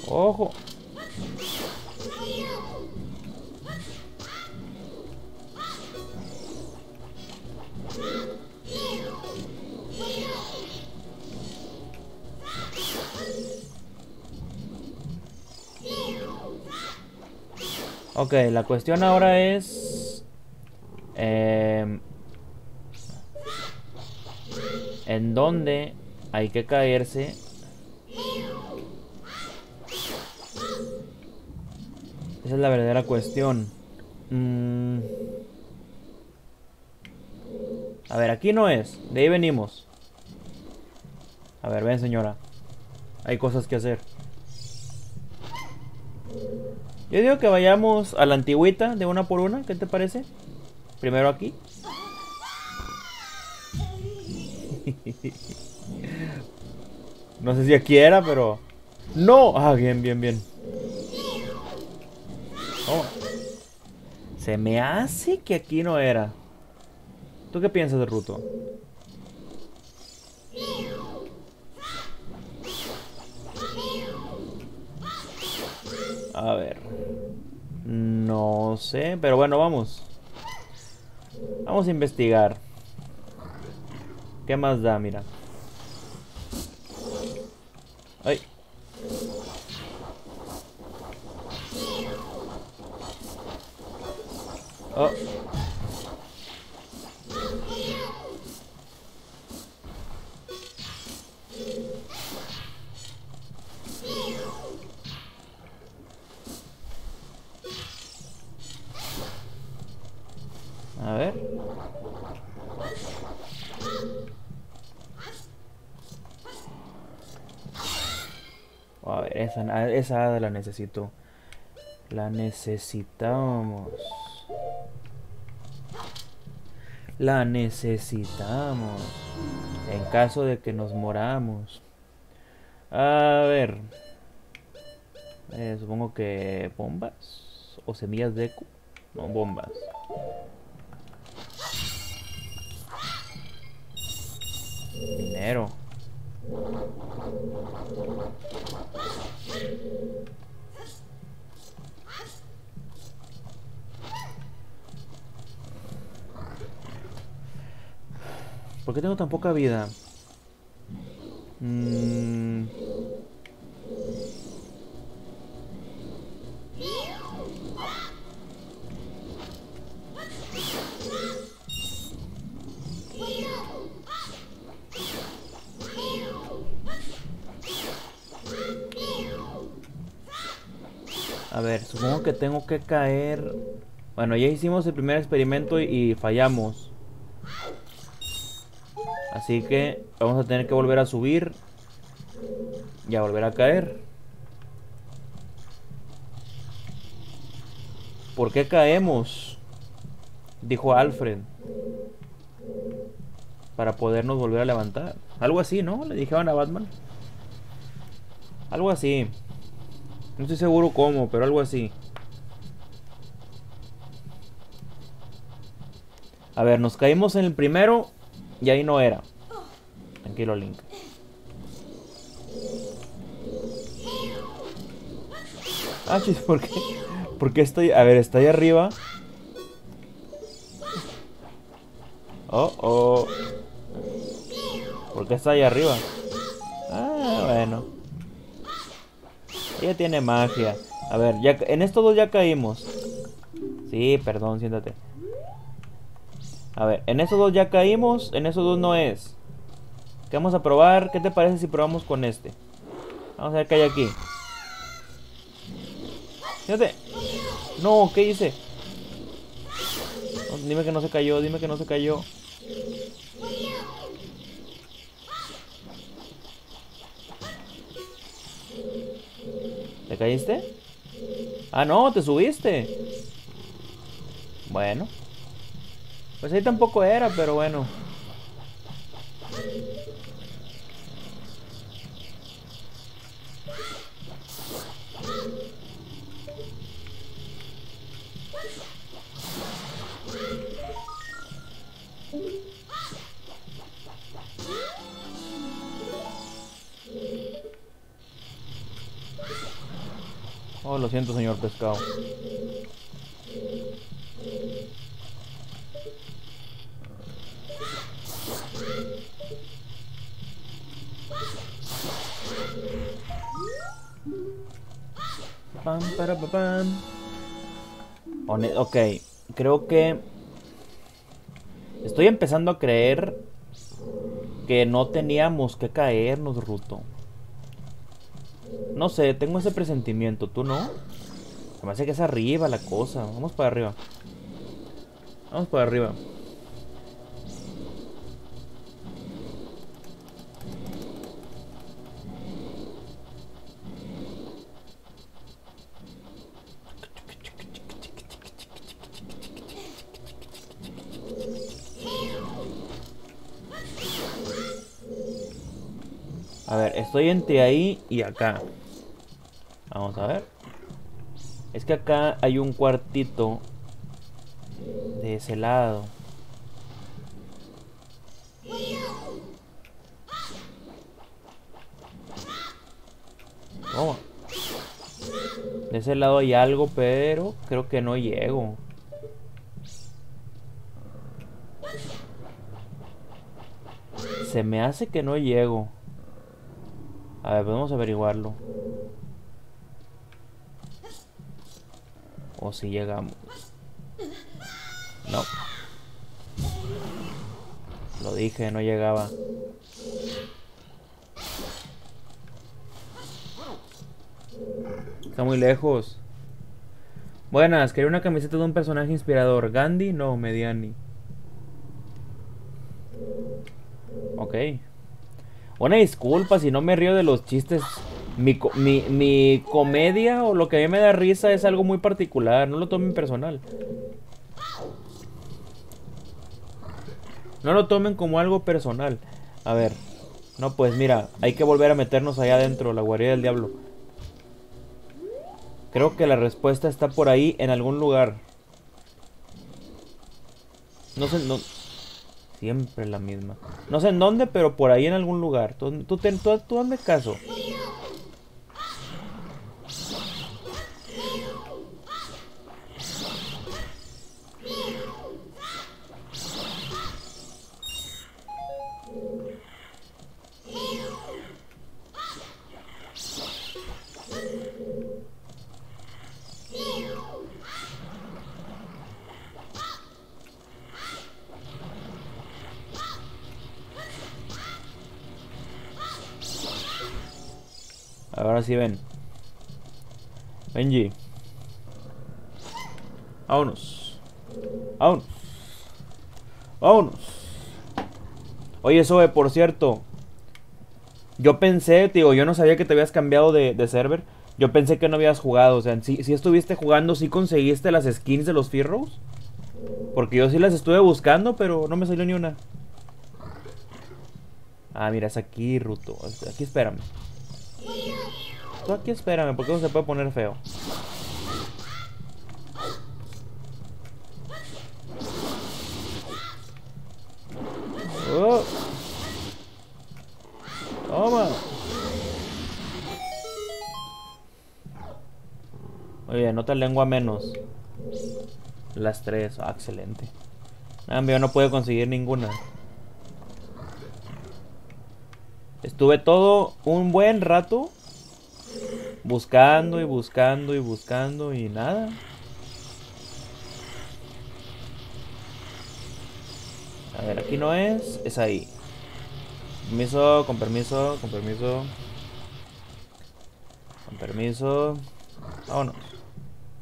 Ojo. La cuestión ahora es... Eh, ¿En dónde hay que caerse Esa es la verdadera cuestión. Mm. A ver, aquí no es. De ahí venimos. A ver, ven señora. Hay cosas que hacer. Yo digo que vayamos a la antigüita de una por una. ¿Qué te parece? Primero aquí. no sé si aquí era, pero... ¡No! Ah, bien, bien, bien. Oh. Se me hace que aquí no era. ¿Tú qué piensas de Ruto? A ver. No sé, pero bueno, vamos. Vamos a investigar. ¿Qué más da? Mira. Ay. Oh. A ver. A ver, esa, esa la necesito. La necesitamos. La necesitamos. En caso de que nos moramos. A ver. Eh, supongo que bombas. O semillas de eco. No, bombas. Dinero. ¿Por qué tengo tan poca vida? Mm. A ver, supongo que tengo que caer... Bueno, ya hicimos el primer experimento y, fallamos. Así que vamos a tener que volver a subir. Y a volver a caer. ¿Por qué caemos? Dijo Alfred. Para podernos volver a levantar. Algo así, ¿no? Le dijeron a Batman. Algo así. No estoy seguro cómo, pero algo así. A ver, nos caímos en el primero y ahí no era. Tranquilo, Link. Ah, chis, ¿por qué? ¿Por qué estoy...? A ver, está ahí arriba. Oh, oh. ¿Por qué está ahí arriba? Ah, bueno. Ella tiene magia. A ver, ya en estos dos ya caímos. Sí, perdón, siéntate. A ver, en estos dos ya caímos, en esos dos no es. ¿Qué vamos a probar? ¿Qué te parece si probamos con este? Vamos a ver qué hay aquí. Fíjate. No, ¿qué hice? dime que no se cayó, dime que no se cayó. ¿Te caíste? Ah, no, te subiste. Bueno. Pues ahí tampoco era, pero bueno. Oh, lo siento, señor pescado. Pam, para, pam. Ok, creo que estoy empezando a creer que no teníamos que caernos, Ruto. No sé, tengo ese presentimiento, ¿tú no? Me hace que es arriba la cosa. Vamos para arriba. Vamos para arriba. A ver, estoy entre ahí y acá. Vamos a ver. Es que acá hay un cuartito de ese lado. Oh. De ese lado hay algo, pero creo que no llego. Se me hace que no llego. A ver, podemos averiguarlo. O si llegamos. No. Lo dije, no llegaba. Está muy lejos. Buenas, quería una camiseta de un personaje inspirador. ¿Gandhi? No, Mediani. Ok. Una disculpa si no me río de los chistes. Mi, mi, comedia o lo que a mí me da risa es algo muy particular. No lo tomen personal. No lo tomen como algo personal. A ver. No, pues mira, hay que volver a meternos allá adentro, la guarida del diablo. Creo que la respuesta está por ahí en algún lugar. No sé, no... Siempre la misma. No sé en dónde, pero por ahí en algún lugar. Tú, tú, tú, tú caso. Ahora sí ven. Benji. Vámonos. Vámonos. Vámonos. Oye, Zoe, por cierto. Yo pensé, tío, yo no sabía que te habías cambiado de, server. Yo pensé que no habías jugado. O sea, si, si estuviste jugando, ¿sí conseguiste las skins de los Fearrows? Porque yo sí las estuve buscando, pero no me salió ni una. Ah, mira, es aquí, Ruto. Aquí espérame. Tú aquí espérame, porque no se puede poner feo. Oh. Toma. Oye, nota lengua menos. Las tres, ah, excelente. Ah, no puedo conseguir ninguna. Estuve todo un buen rato buscando y buscando y buscando y nada. A ver, aquí no es, es ahí. Permiso, con permiso, con permiso. Con permiso. Vámonos.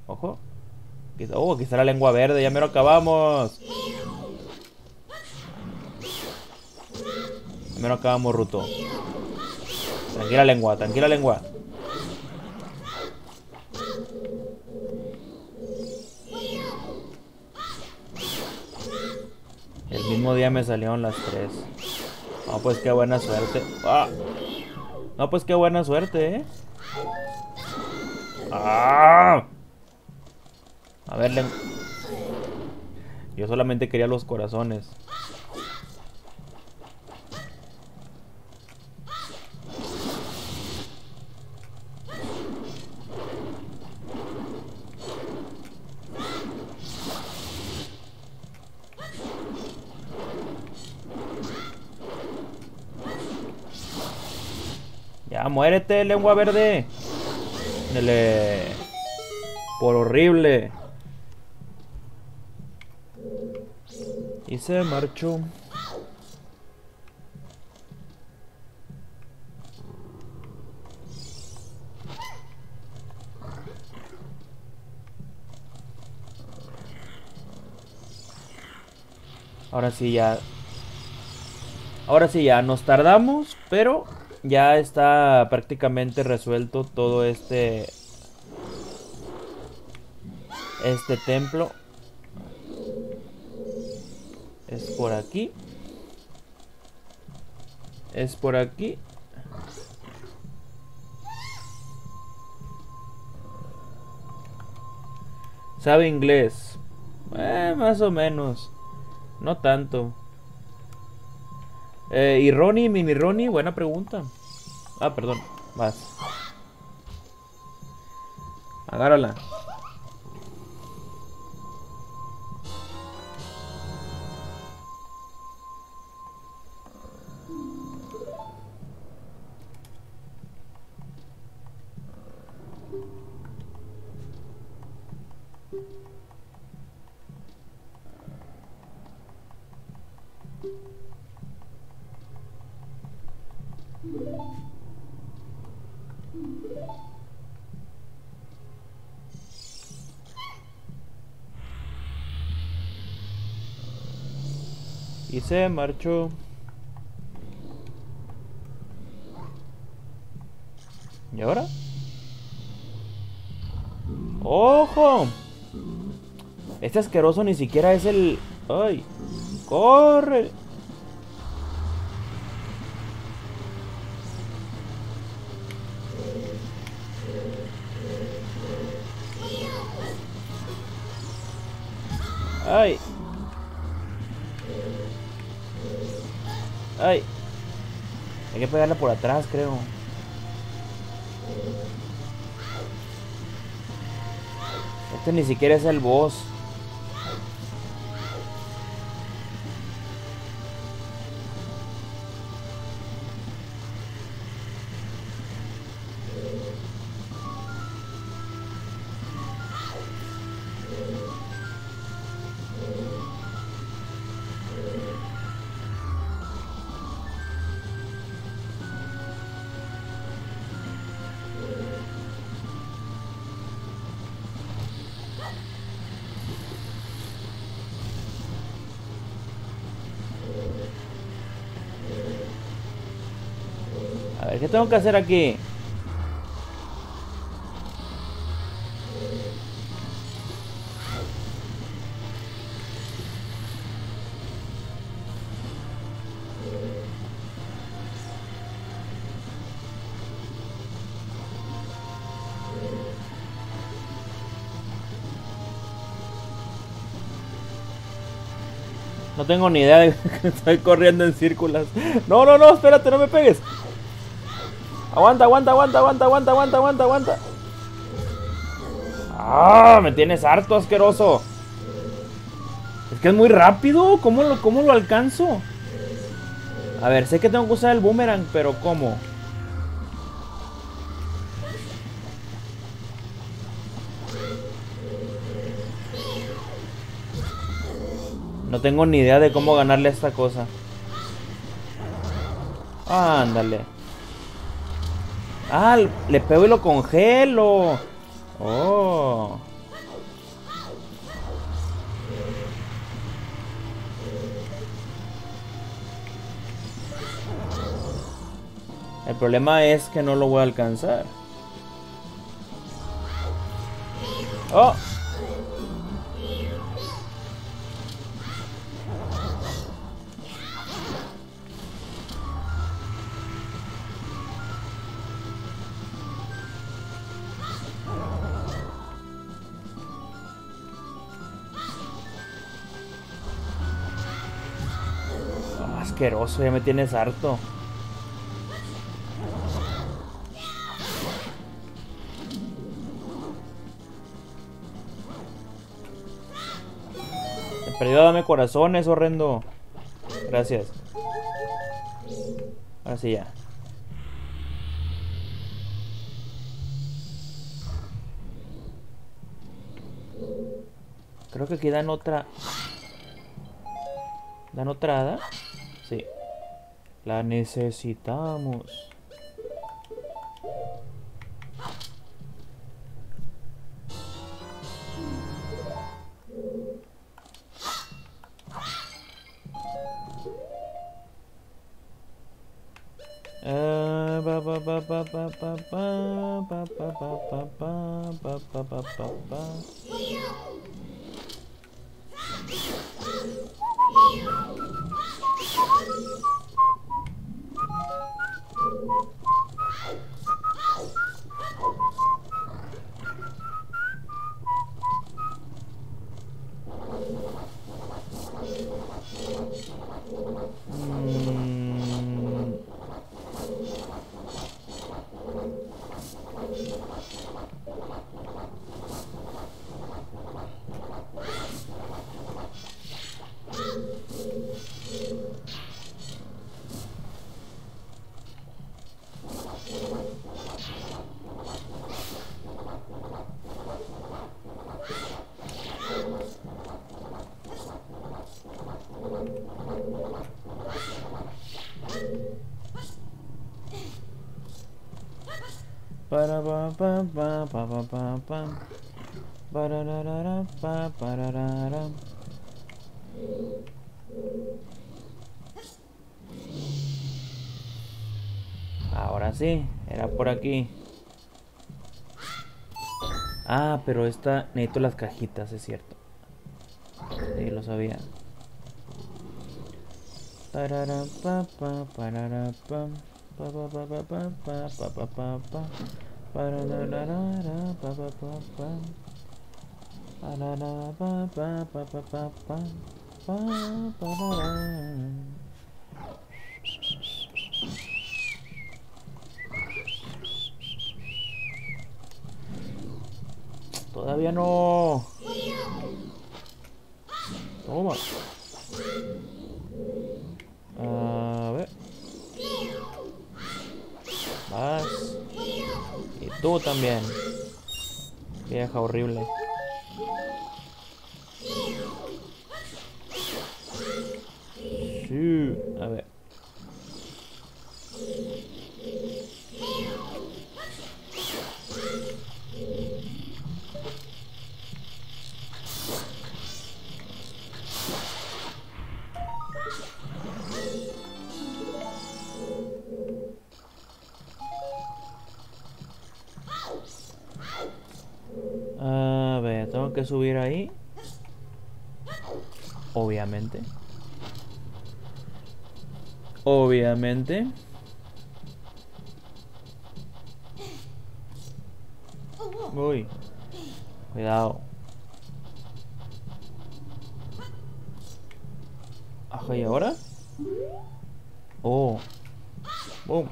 Ojo. Aquí está- Oh, aquí está la lengua verde, ya me lo acabamos. Lo acabamos, Ruto. Tranquila lengua, tranquila lengua. El mismo día me salieron las tres. No, pues qué buena suerte. Ah. No, pues qué buena suerte, ¿eh? ¡Ah! A ver, len- Yo solamente quería los corazones. Muérete, lengua verde. Por horrible. Y se marchó. Ahora sí ya. Ahora sí ya nos tardamos, pero ya está prácticamente resuelto todo este este templo. Es por aquí. Es por aquí. ¿Sabe inglés? Eh, más o menos. No tanto. Eh, ¿Y Ronnie, mini Ronnie? Buena pregunta. Ah, perdón. Vas. Agárrala. Se marchó. ¿Y ahora? ¡Ojo! Este asqueroso ni siquiera es el... ¡Ay! ¡Corre! Que pegarle por atrás, creo. Este ni siquiera es el boss. Tengo que hacer aquí? No tengo ni idea de que estoy corriendo en círculos. No, no, no, espérate, no me pegues. Aguanta, aguanta, aguanta, aguanta, aguanta, aguanta, aguanta, aguanta. Ah, me tienes harto asqueroso. Es que es muy rápido. ¿Cómo lo, cómo lo alcanzo? A ver, sé que tengo que usar el boomerang, pero ¿cómo? No tengo ni idea de cómo ganarle a esta cosa. Ándale. Ah, le pego y lo congelo. Oh. El problema es que no lo voy a alcanzar. Oh. Asqueroso, ya me tienes harto. Te perdió dame corazones, horrendo. Gracias. Ahora ya. Creo que aquí dan otra. ¿Dan otra hada? La necesitamos. Mm, Ahora sí, era por aquí. Ah, pero esta necesito las cajitas, es cierto. Sí, lo sabía. Todavía no. Toma. A ver. Vas. Y tú también. Vieja horrible. Sí. A ver. Que subir ahí. Obviamente. Obviamente. Uy. Cuidado. Ajá, ¿y ahora? Oh. Boom.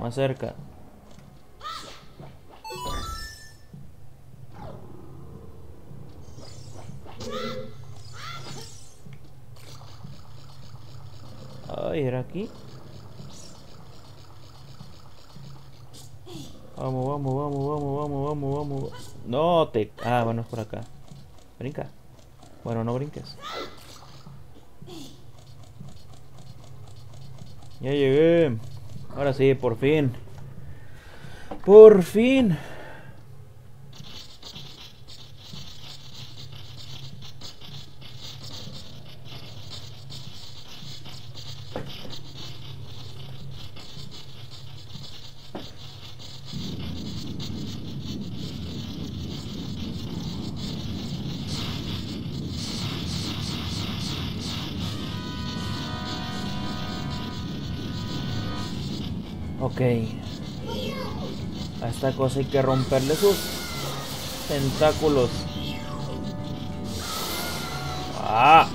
Más cerca. Ay, era aquí. Vamos, vamos, vamos, vamos, vamos, vamos, vamos. No te. Ah, bueno, es por acá. Brinca. Bueno, no brinques. Ya llegué. Ahora sí, por fin. Por fin. Ok. A esta cosa hay que romperle sus tentáculos. Ah.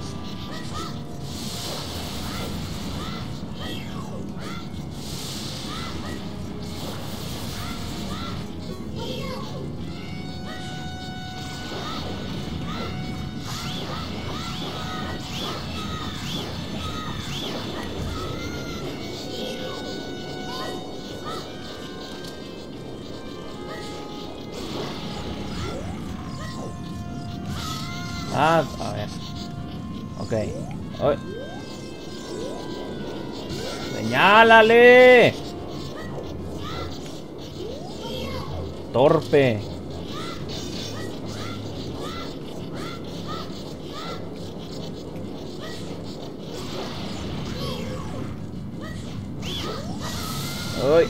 ¡Señálale! Torpe. Ay.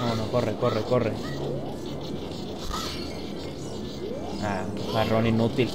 No, no, corre, corre, corre. Ah, jarrón inútil.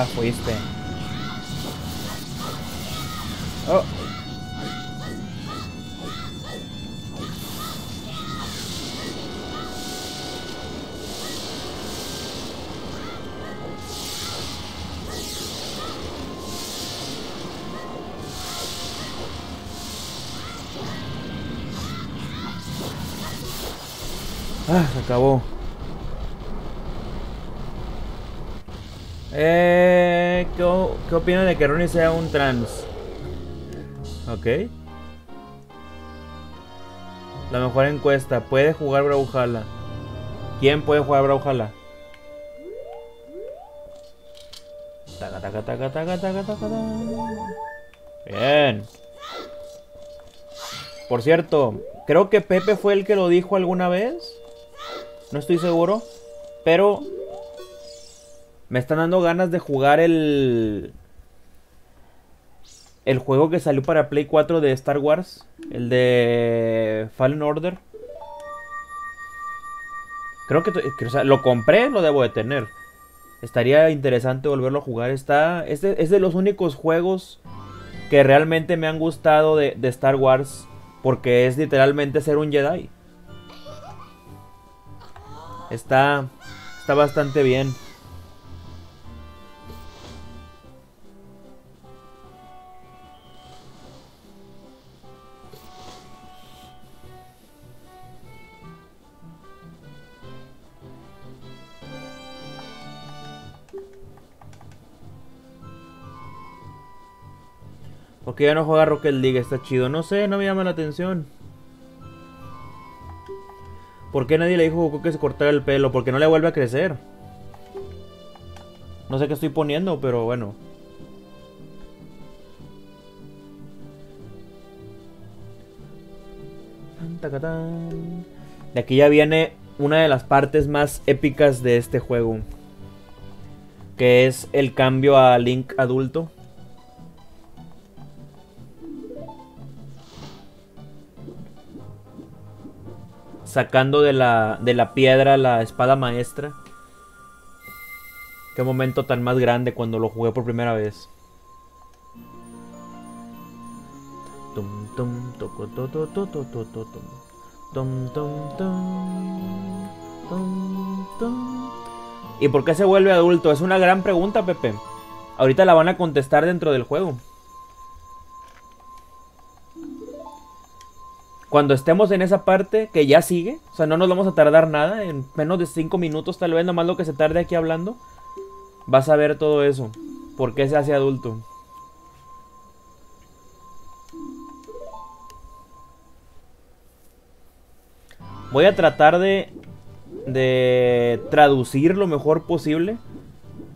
Ya fuiste. Oh. Ah, se acabó. Que Ronnie sea un trans? Ok. La mejor encuesta. ¿Puede jugar Brawlhalla? ¿Quién puede jugar Brawlhalla? Bien. Por cierto, creo que Pepe fue el que lo dijo alguna vez. No estoy seguro. Pero me están dando ganas de jugar el... El juego que salió para Play 4 de Star Wars. El de Fallen Order. Creo que, lo compré, lo debo de tener. Estaría interesante volverlo a jugar. Está, es, de, es de los únicos juegos que realmente me han gustado de, de Star Wars. Porque es literalmente ser un Jedi. Está, está bastante bien. Porque ya no juega Rocket League, está chido. No sé, no me llama la atención. ¿Por qué nadie le dijo a Goku que se cortara el pelo? Porque no le vuelve a crecer. No sé qué estoy poniendo, pero bueno. De aquí ya viene una de las partes más épicas de este juego. Que es el cambio a Link adulto. Sacando de la, de la piedra la espada maestra. Qué momento tan más grande cuando lo jugué por primera vez. ¿Y por qué se vuelve adulto? Es una gran pregunta, Pepe. Ahorita la van a contestar dentro del juego. Cuando estemos en esa parte que ya sigue, o sea, no nos vamos a tardar nada, en menos de 5 minutos tal vez, nomás lo que se tarde aquí hablando, vas a ver todo eso. ¿Por qué se hace adulto? Voy a tratar de, de traducir lo mejor posible.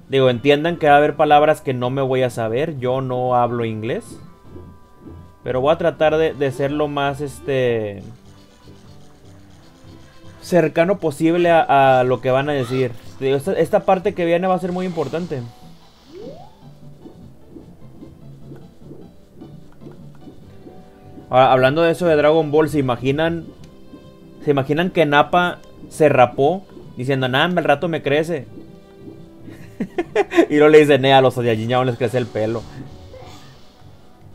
Digo, entiendan que va a haber palabras que no me voy a saber. Yo no hablo inglés. Pero voy a tratar de, ser lo más este cercano posible a, lo que van a decir. Esta, parte que viene va a ser muy importante. Ahora, hablando de eso de Dragon Ball, ¿se imaginan? ¿Se imaginan que Nappa se rapó? Diciendo, nada, el rato me crece. y no le dicen, a los Saiyajin ya no les crece el pelo.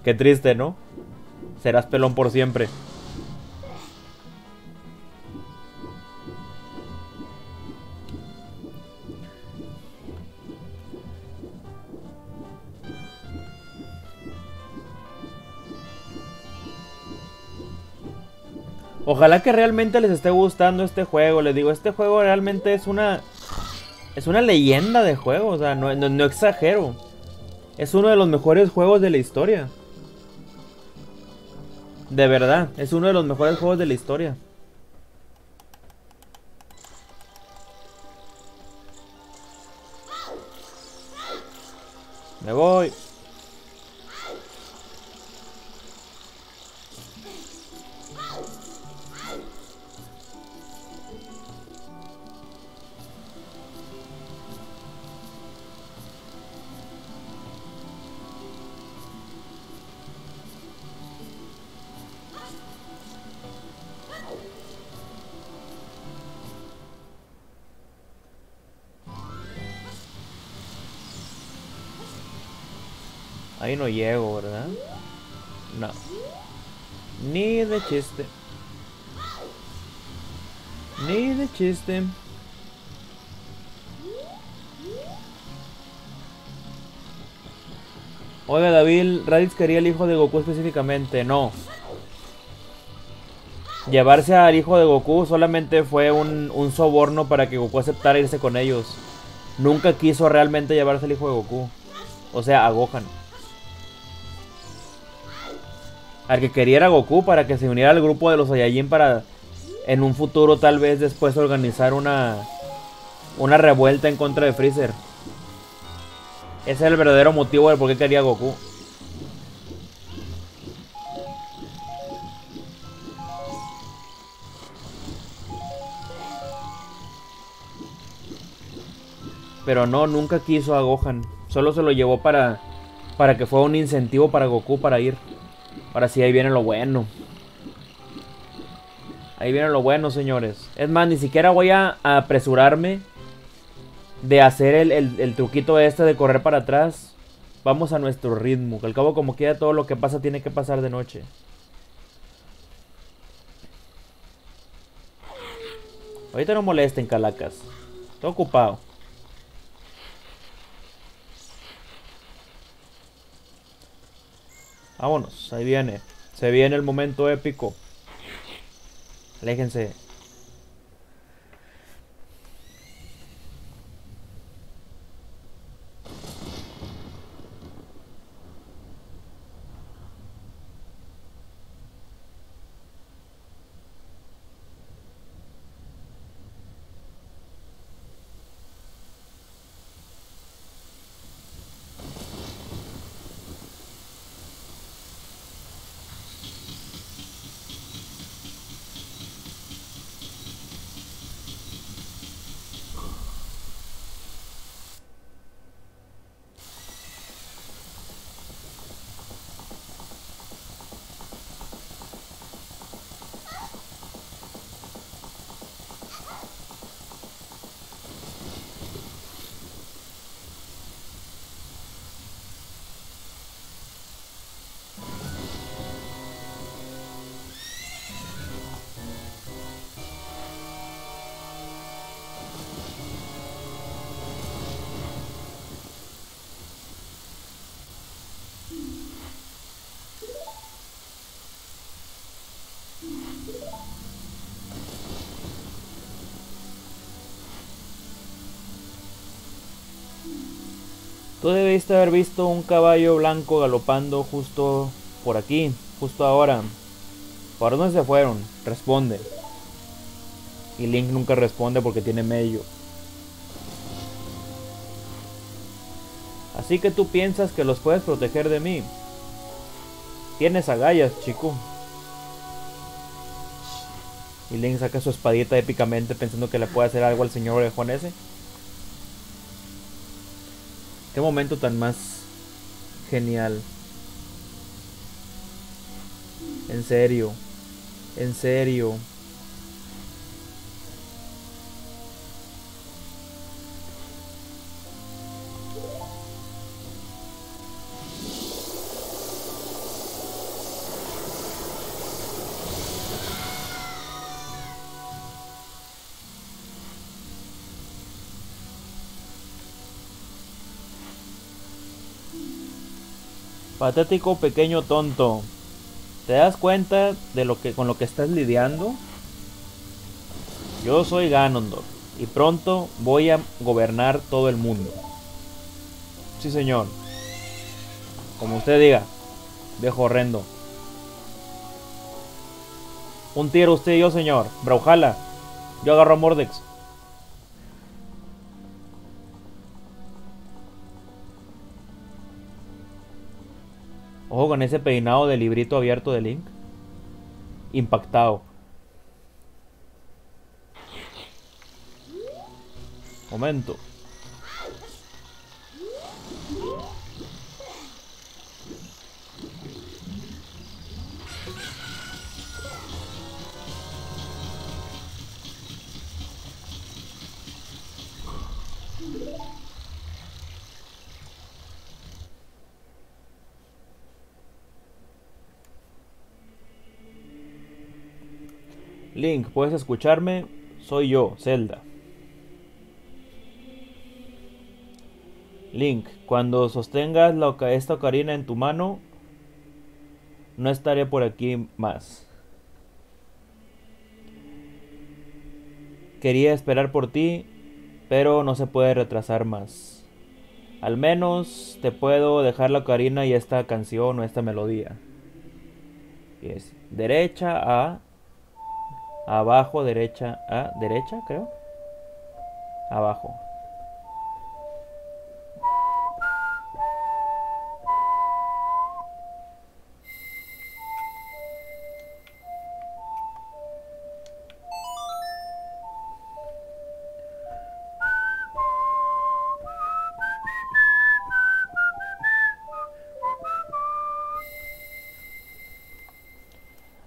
Qué triste, ¿no? Serás pelón por siempre. Ojalá que realmente les esté gustando este juego. Les digo, este juego realmente es una... Es una leyenda de juego. O sea, no, no exagero. Es uno de los mejores juegos de la historia. De verdad, es uno de los mejores juegos de la historia. Me voy. Ahí no llego, ¿verdad? No. Ni de chiste. Ni de chiste. Oiga, David, Raditz quería el hijo de Goku específicamente. No. Llevarse al hijo de Goku solamente fue un, un soborno para que Goku aceptara irse con ellos. Nunca quiso realmente llevarse al hijo de Goku. O sea, a Gohan. Al que quería era Goku para que se uniera al grupo de los Saiyajin para en un futuro tal vez después organizar una una revuelta en contra de Freezer. Ese es el verdadero motivo de por qué quería Goku. Pero no, nunca quiso a Gohan. Solo se lo llevó para, para que fuera un incentivo para Goku para ir. Ahora sí, ahí viene lo bueno. Ahí viene lo bueno, señores. Es más, ni siquiera voy a, apresurarme de hacer el, el, truquito este de correr para atrás. Vamos a nuestro ritmo. Que al cabo como queda todo lo que pasa tiene que pasar de noche. Ahorita no molesten, calacas. Estoy ocupado. Vámonos, ahí viene. Se viene el momento épico. Aléjense. Debiste haber visto un caballo blanco galopando justo por aquí, justo ahora. ¿Por dónde se fueron? Responde. Y Link nunca responde porque tiene medio. Así que tú piensas que los puedes proteger de mí. Tienes agallas, chico. Y Link saca su espadita épicamente pensando que le puede hacer algo al señor orejón ese. Qué momento tan más genial. En serio. En serio. Patético pequeño tonto. ¿Te das cuenta de lo que con lo que estás lidiando? Yo soy Ganondorf y pronto voy a gobernar todo el mundo. Sí, señor. Como usted diga, viejo horrendo. Un tiro usted y yo, señor. Brawlhalla. Yo agarro a Mordex. Ojo con ese peinado de librito abierto de Link. Impactado. Momento. Link, ¿puedes escucharme? Soy yo, Zelda. Link, cuando sostengas la, esta ocarina en tu mano, no estaré por aquí más. Quería esperar por ti, pero no se puede retrasar más. Al menos te puedo dejar la carina y esta canción o esta melodía. Es derecha a abajo, derecha a derecha, creo. Abajo.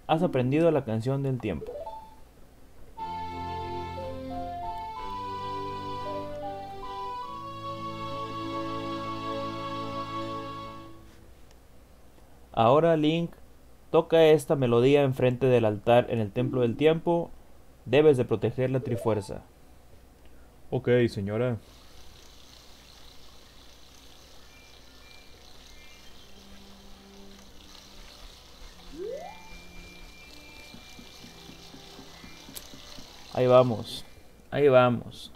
Has aprendido la canción del tiempo. Ahora Link toca esta melodía enfrente del altar en el templo del tiempo. Debes de proteger la trifuerza. Ok, señora. Ahí vamos. Ahí vamos.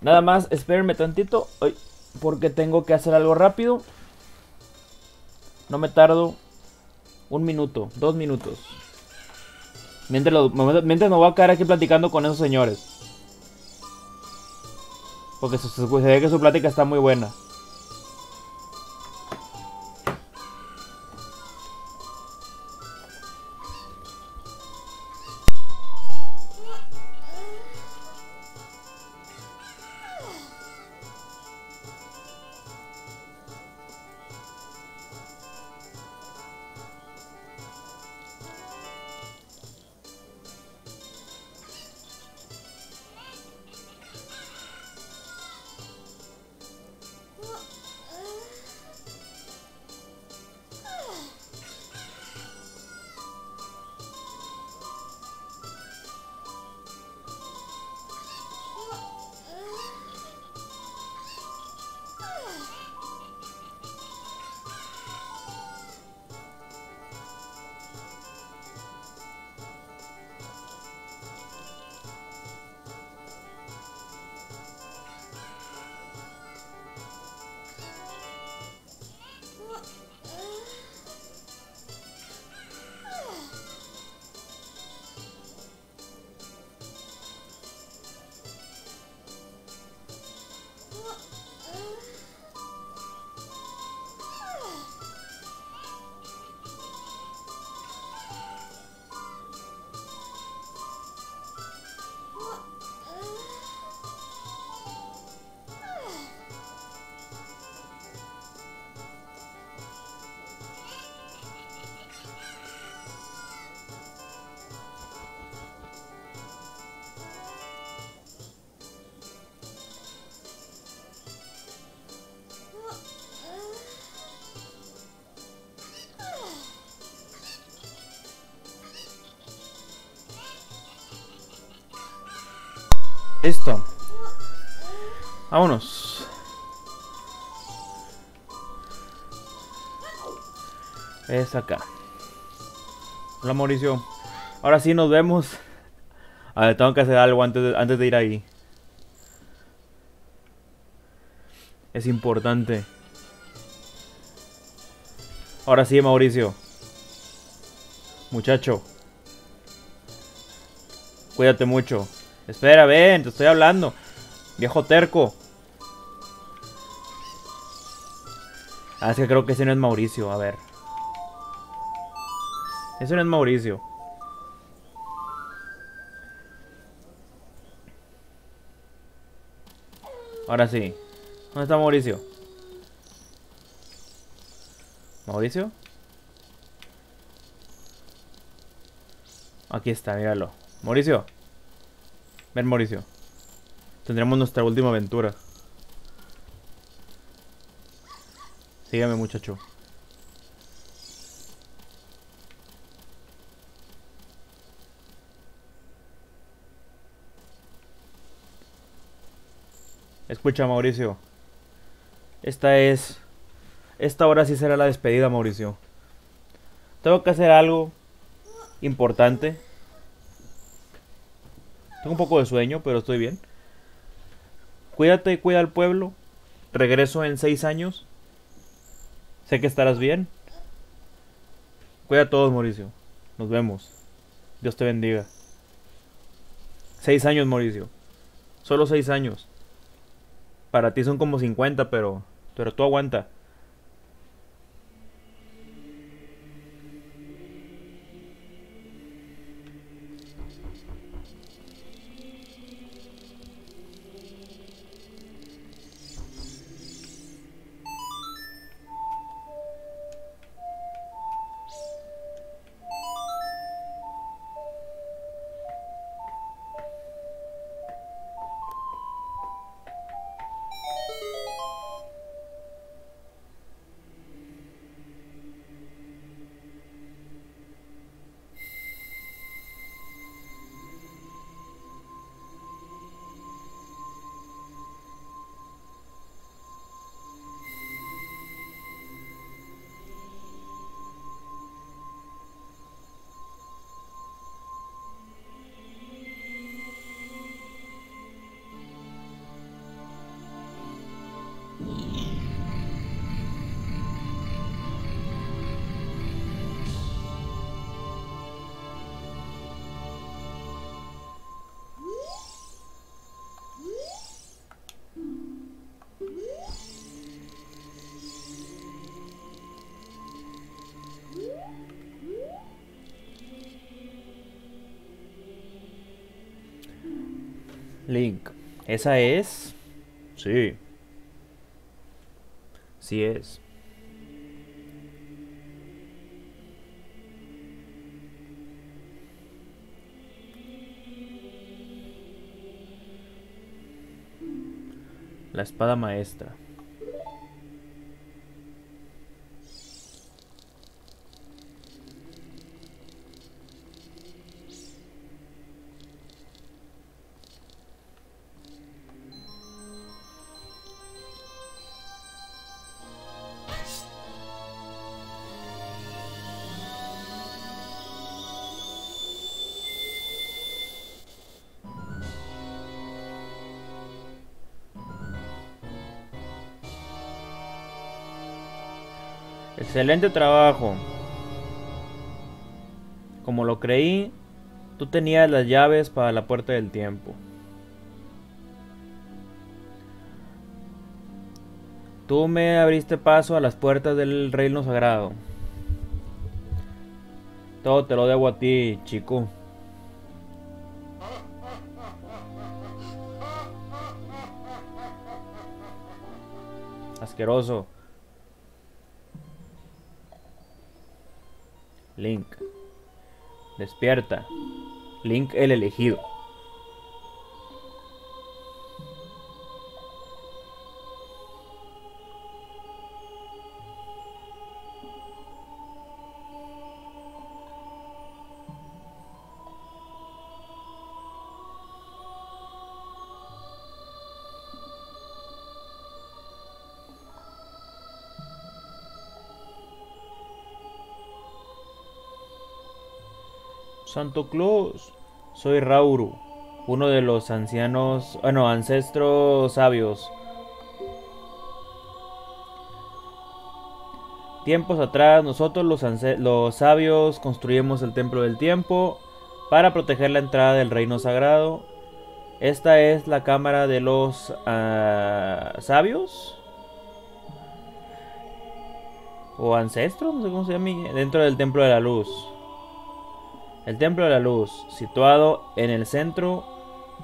Nada más, espérenme tantito. Porque tengo que hacer algo rápido. No me tardo un minuto, dos minutos. Mientras, mientras me voy a quedar aquí platicando con esos señores. Porque se, se- se ve que su plática está muy buena. Listo. Vámonos. Es acá. Hola Mauricio. Ahora sí nos vemos. A ver, tengo que hacer algo antes de, antes de ir ahí. Es importante. Ahora sí, Mauricio. Muchacho. Cuídate mucho. Espera, ven, te estoy hablando. Viejo terco. Ah, es que creo que ese no es Mauricio, a ver. Ese no es Mauricio. Ahora sí. ¿Dónde está Mauricio? ¿Mauricio? Aquí está, míralo. Mauricio. Ven, Mauricio. Tendremos nuestra última aventura. Sígueme, muchacho. Escucha, Mauricio. Esta es... Esta hora sí será la despedida, Mauricio. Tengo que hacer algo importante. Tengo un poco de sueño, pero estoy bien. Cuídate y cuida al pueblo. Regreso en seis años. Sé que estarás bien. Cuida a todos, Mauricio. Nos vemos. Dios te bendiga. Seis años, Mauricio. Solo seis años. Para ti son como 50, pero, pero tú aguanta. Link. ¿Esa es? Sí. Sí es. La espada maestra. Excelente trabajo. Como lo creí, tú tenías las llaves para la puerta del tiempo. Tú me abriste paso a las puertas del reino sagrado. Todo te lo debo a ti, chico. Asqueroso. Despierta. Link el elegido. Santo Claus. Soy Rauru, uno de los ancianos, bueno, ancestros sabios. Tiempos atrás, nosotros los, sabios construimos el templo del tiempo para proteger la entrada del reino sagrado. Esta es la cámara de los uh, sabios. O ancestros, no sé cómo se llama. Dentro del templo de la luz. El Templo de la Luz, situado en el centro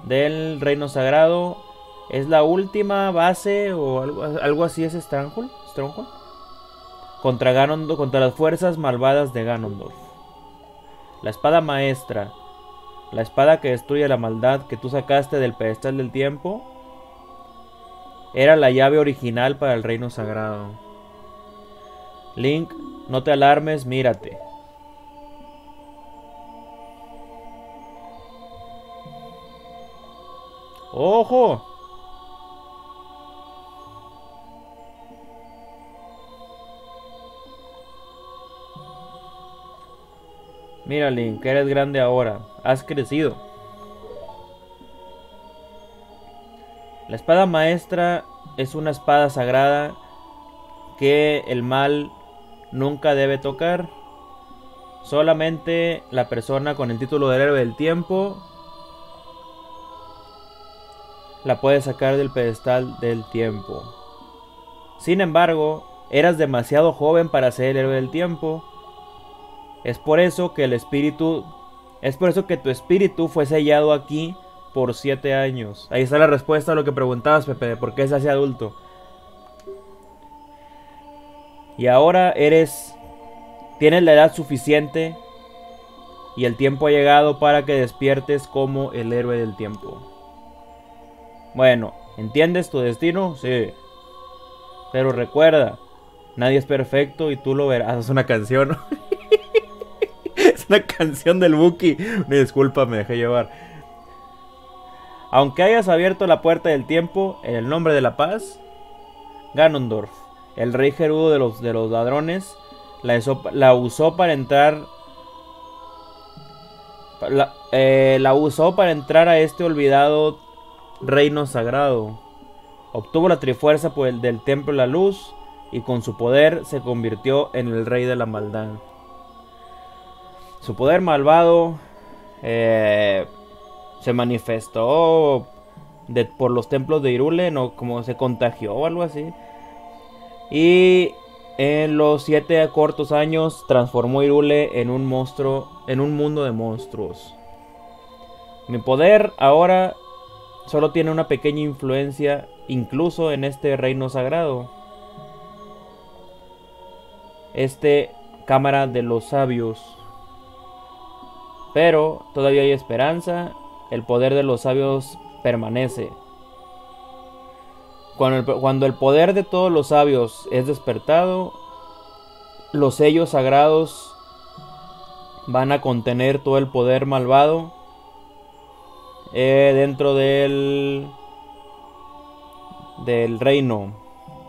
del Reino Sagrado, es la última base o algo, así es Stronghold, Stronghold contra contra las fuerzas malvadas de Ganondorf. La espada maestra, la espada que destruye la maldad que tú sacaste del pedestal del tiempo, era la llave original para el Reino Sagrado. Link, no te alarmes, mírate. ¡Ojo! Mira, Link, eres grande ahora. Has crecido. La espada maestra es una espada sagrada que el mal nunca debe tocar. Solamente la persona con el título de héroe del tiempo la puede sacar del pedestal del tiempo. Sin embargo, eras demasiado joven para ser el héroe del tiempo. Es por eso que el espíritu, es por eso que tu espíritu fue sellado aquí por siete años. Ahí está la respuesta a lo que preguntabas, Pepe, por qué se hace adulto. Y ahora eres, tienes la edad suficiente y el tiempo ha llegado para que despiertes como el héroe del tiempo. Bueno, ¿entiendes tu destino? Sí. Pero recuerda, nadie es perfecto y tú lo verás. Es una canción. es una canción del Buki. Disculpa, me dejé llevar. Aunque hayas abierto la puerta del tiempo en el nombre de la paz, Ganondorf, el rey gerudo de los, de los ladrones, la, la usó para entrar la, eh, la, usó para entrar a este olvidado reino sagrado. Obtuvo la trifuerza por el del templo de la luz y con su poder se convirtió en el rey de la maldad. Su poder malvado eh, se manifestó de, por los templos de Irule, no como se contagió o algo así. Y en los siete cortos años transformó Irule en un monstruo, en un mundo de monstruos. Mi poder ahora solo tiene una pequeña influencia incluso en este reino sagrado. Este cámara de los sabios. Pero todavía hay esperanza, el poder de los sabios permanece. Cuando el, cuando el poder de todos los sabios es despertado, los sellos sagrados van a contener todo el poder malvado eh, dentro del del reino.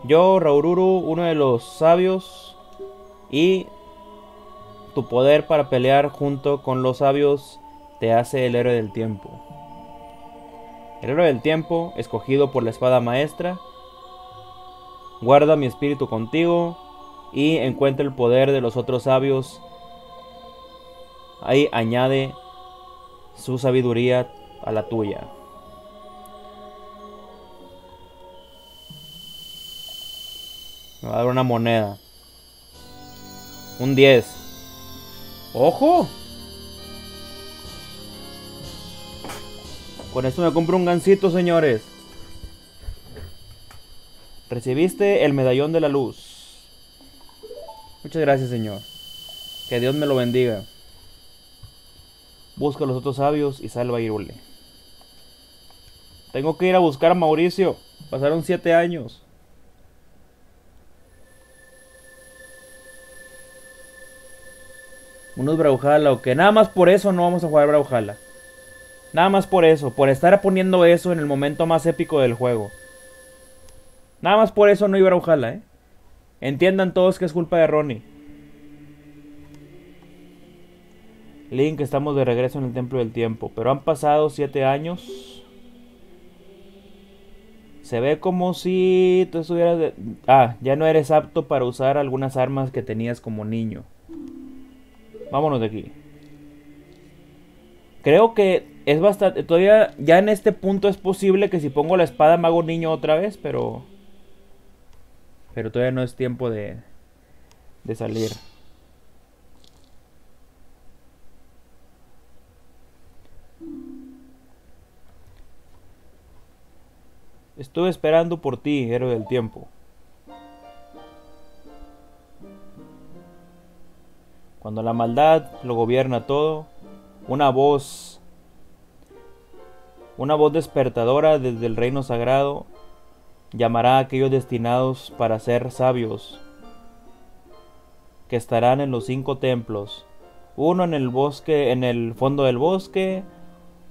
Yo, Raururu, uno de los sabios, y tu poder para pelear junto con los sabios te hace el héroe del tiempo. El héroe del tiempo, escogido por la espada maestra, guarda mi espíritu contigo y encuentra el poder de los otros sabios. Ahí añade su sabiduría a la tuya. Me va a dar una moneda. Un 10. ¡Ojo! Con esto me compro un gancito, señores. Recibiste el medallón de la luz. Muchas gracias, Señor. Que Dios me lo bendiga. Busca a los otros sabios y salva a Irule. Tengo que ir a buscar a Mauricio. Pasaron siete años. Unos Brawlhalla, o que nada más por eso no vamos a jugar Brawlhalla. Nada más por eso, por estar poniendo eso en el momento más épico del juego. Nada más por eso no iba a eh. Entiendan todos que es culpa de Ronnie. Link, estamos de regreso en el Templo del Tiempo, pero han pasado siete años. Se ve como si tú estuvieras... Ah, ya no eres apto para usar algunas armas que tenías como niño. Vámonos de aquí. Creo que es bastante... Todavía ya en este punto es posible que si pongo la espada me hago niño otra vez, pero... Pero todavía no es tiempo de... De salir. Estuve esperando por ti, héroe del tiempo. Cuando la maldad lo gobierna todo, una voz, una voz despertadora desde el reino sagrado, llamará a aquellos destinados para ser sabios, que estarán en los cinco templos, uno en el bosque, en el fondo del bosque,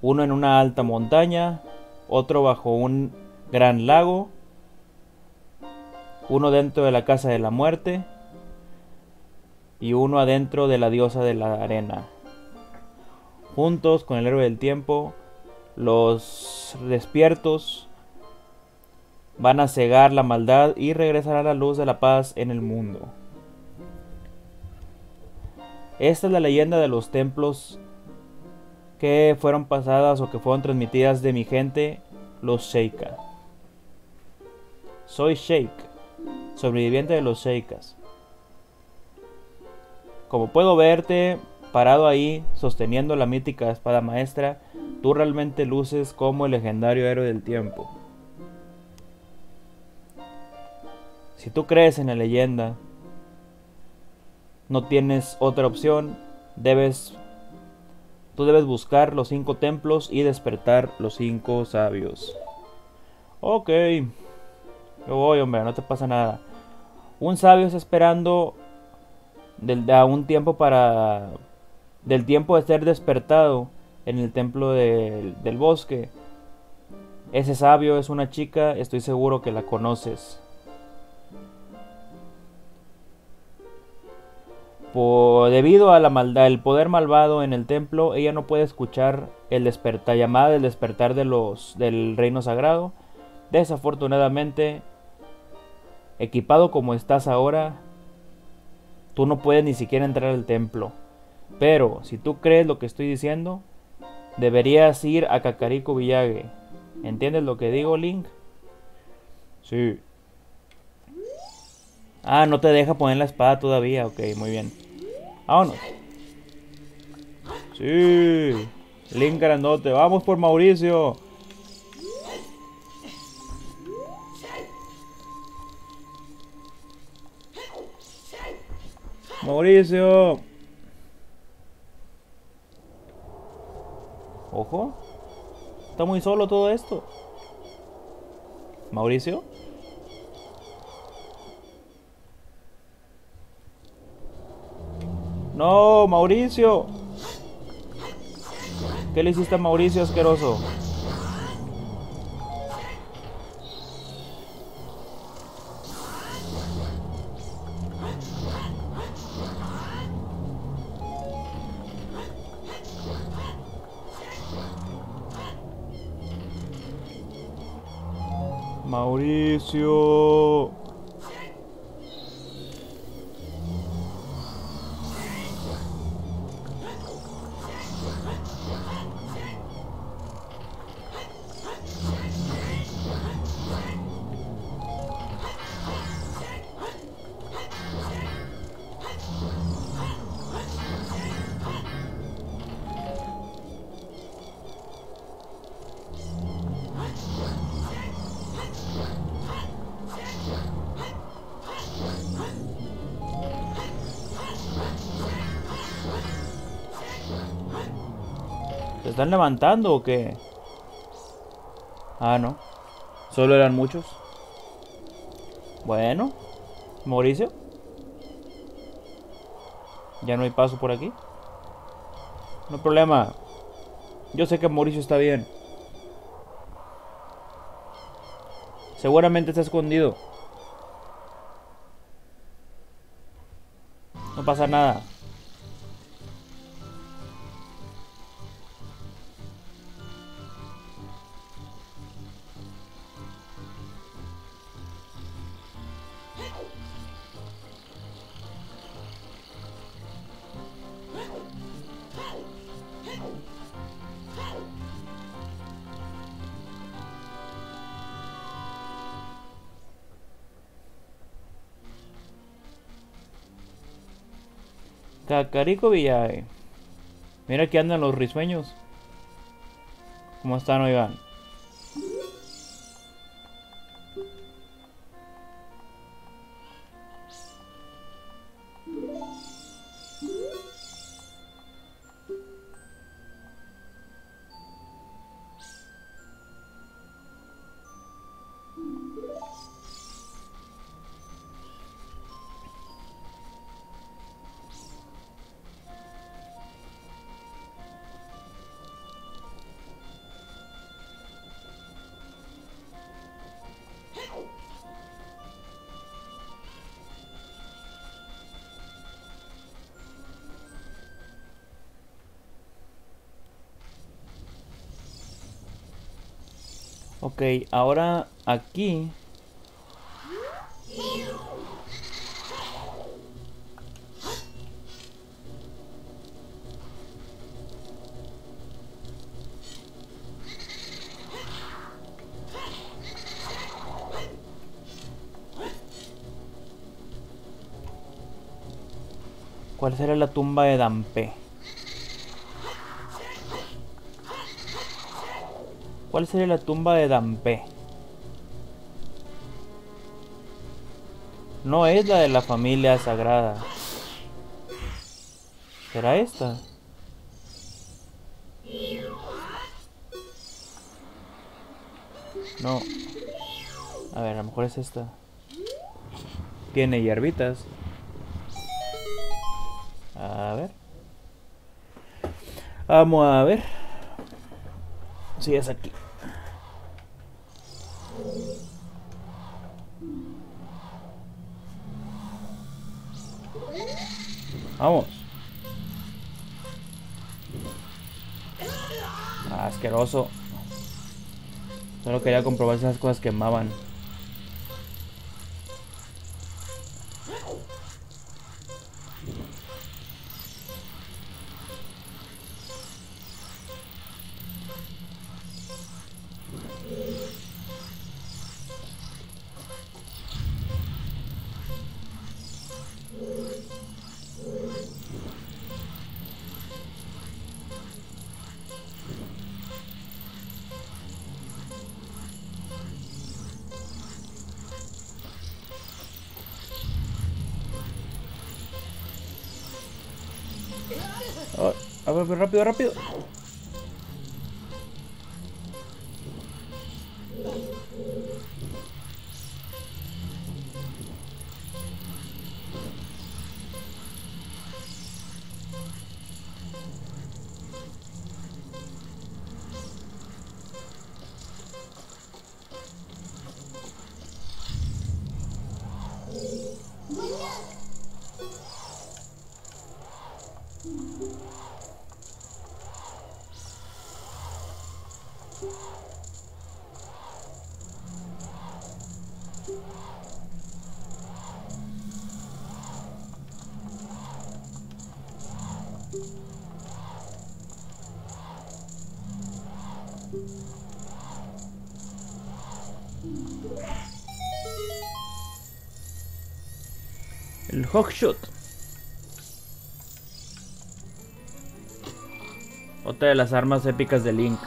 uno en una alta montaña, otro bajo un gran lago, uno dentro de la casa de la muerte, y uno adentro de la diosa de la arena. Juntos con el héroe del tiempo, los despiertos van a cegar la maldad y regresará la luz de la paz en el mundo. Esta es la leyenda de los templos que fueron pasadas o que fueron transmitidas de mi gente, los Sheikah. Soy Sheikh, sobreviviente de los Sheikas. Como puedo verte parado ahí, sosteniendo la mítica espada maestra, tú realmente luces como el legendario héroe del tiempo. Si tú crees en la leyenda, no tienes otra opción, debes tú debes buscar los cinco templos y despertar los cinco sabios. Ok, yo voy, hombre, no te pasa nada. Un sabio está esperando del, un tiempo para del tiempo de ser despertado en el templo del bosque. Ese sabio es una chica, estoy seguro que la conoces. debido a la maldad, el poder malvado en el templo, ella no puede escuchar el despertar, llamada del despertar de los, del reino sagrado. Desafortunadamente, equipado como estás ahora, tú no puedes ni siquiera entrar al templo. Pero si tú crees lo que estoy diciendo, deberías ir a Kakariko Village. ¿Entiendes lo que digo, Link? Sí. Ah, no te deja poner la espada todavía. Ok, muy bien. Vámonos. Sí. Link grandote. Vamos por Mauricio. Mauricio. Ojo. Está muy solo todo esto. Mauricio. No, Mauricio. ¿Qué le hiciste a Mauricio asqueroso? Mauricio. Están levantando o qué? Ah, no. Solo eran muchos. Bueno. Mauricio. Ya no hay paso por aquí. No hay problema. Yo sé que Mauricio está bien. Seguramente está escondido. No pasa nada. Cacarico Villaje. Mira que andan los risueños. ¿Cómo están, oigan? Ok, ahora aquí. ¿Cuál será la tumba de Dampe? ¿Cuál sería la tumba de Dampe? No es la de la familia sagrada. ¿Será esta? No. A ver, a lo mejor es esta. Tiene hierbitas. A ver. Vamos a ver. Si es aquí. Vamos. Asqueroso. Solo quería comprobar si esas cosas quemaban. Rápido, rápido. Hawkshot. Otra de las armas épicas de Link.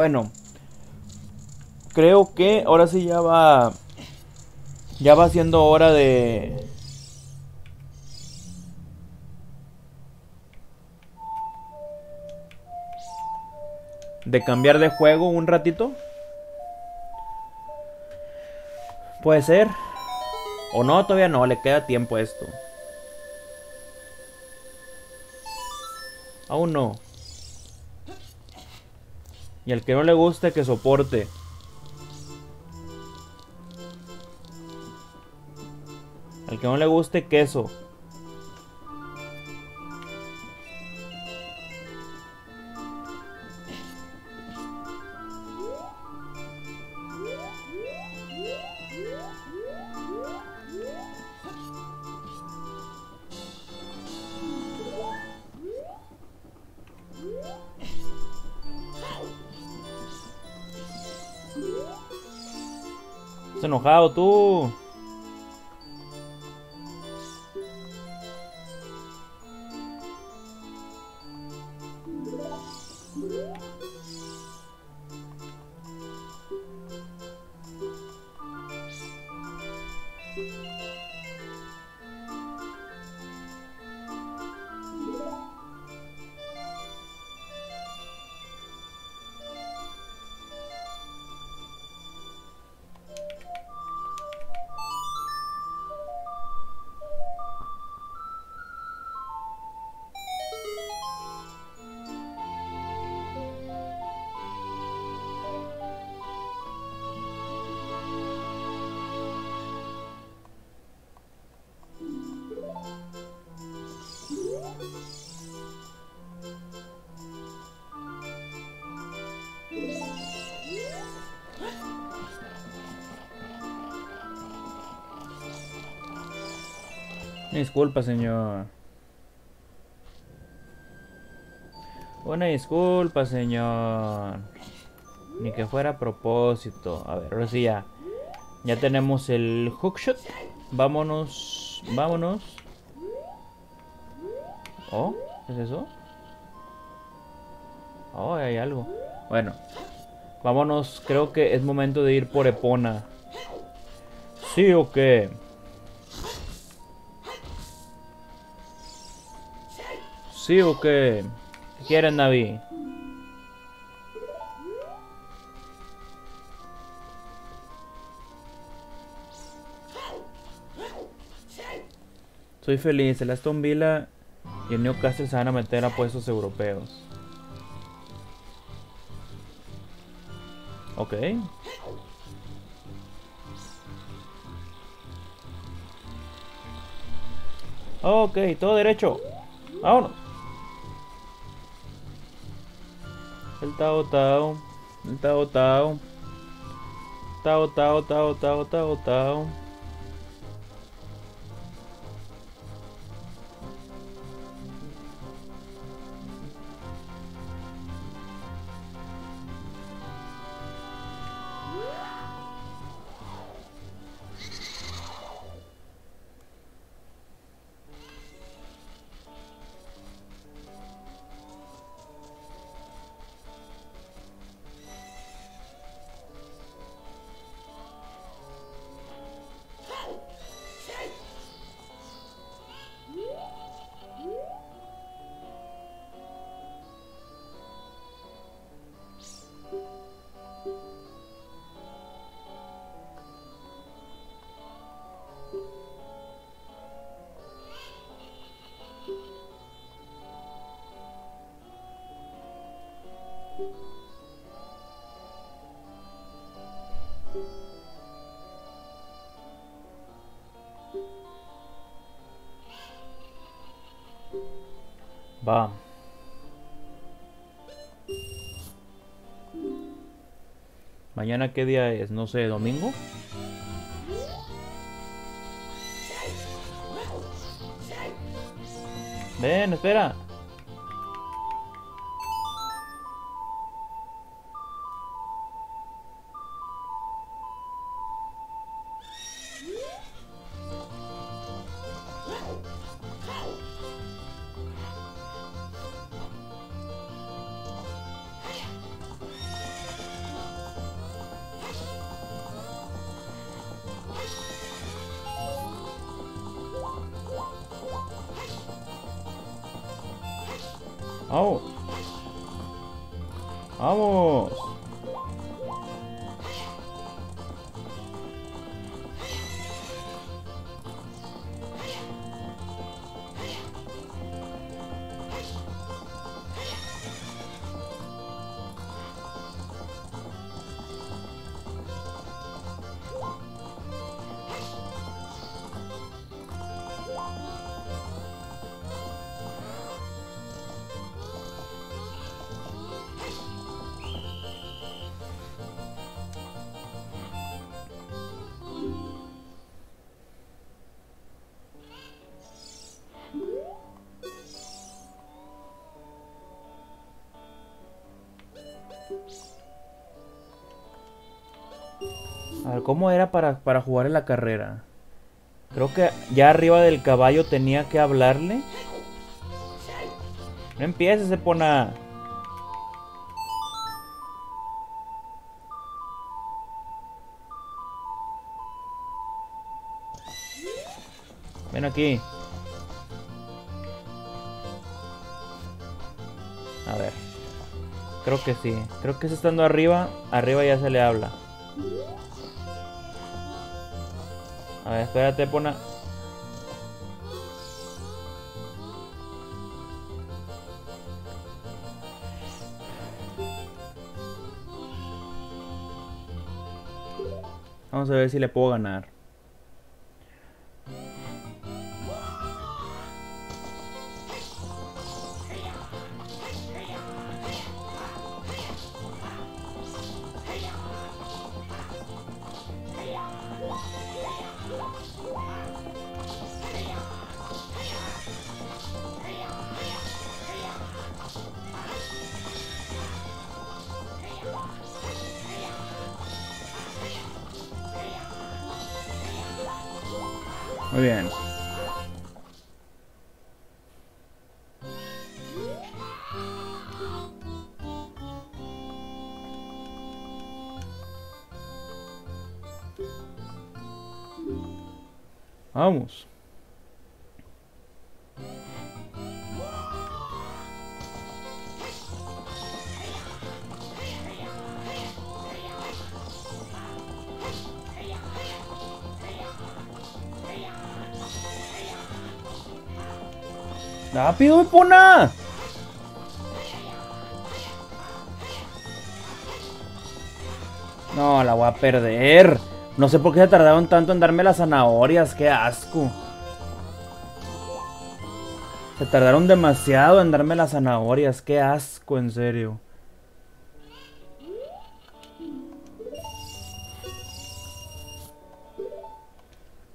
Bueno, creo que ahora sí ya va. Ya va siendo hora de. De cambiar de juego un ratito. Puede ser. O no, todavía no, le queda tiempo esto. Aún no. Y al que no le guste, que soporte. Al que no le guste, queso. Enojado tú. Disculpa, señor. Una disculpa, señor. Ni que fuera a propósito. A ver, ahora sí ya. Ya tenemos el hookshot. Vámonos. Vámonos. Oh, ¿qué es eso? Oh, hay algo. Bueno. Vámonos. Creo que es momento de ir por Epona. ¿Sí o qué? ¿Sí o? ¿Qué quieren, Navi? Soy feliz. El Aston Villa y el Newcastle se van a meter a puestos europeos. Ok. Ok, todo derecho. Vámonos. Tal, tal. Tal, tal. Tal, tal, tal, tal, tal, tal. Va. Mañana qué día es, no sé, domingo. Ven, espera. ¿Cómo era para, para jugar en la carrera? Creo que ya arriba del caballo tenía que hablarle. No empieces, Epona. Ven aquí. A ver. Creo que sí. Creo que es estando arriba. Arriba ya se le habla. Ver, espérate, Pona. Vamos a ver si le puedo ganar. ¡Rápido, Epona! No, la voy a perder. No sé por qué se tardaron tanto en darme las zanahorias. ¡Qué asco! Se tardaron demasiado en darme las zanahorias. ¡Qué asco, en serio!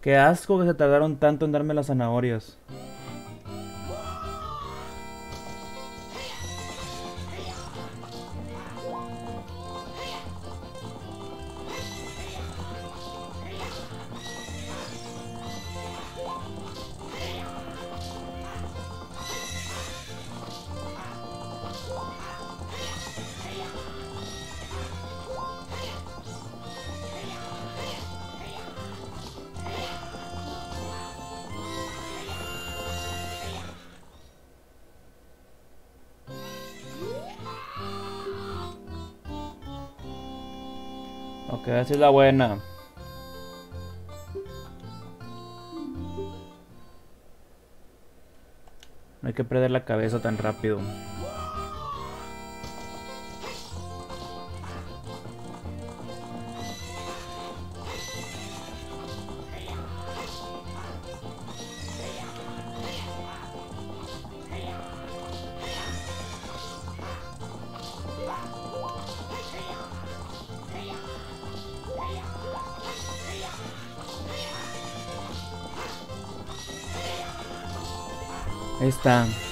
¡Qué asco que se tardaron tanto en darme las zanahorias! Es la buena. No hay que perder la cabeza tan rápido. Ahí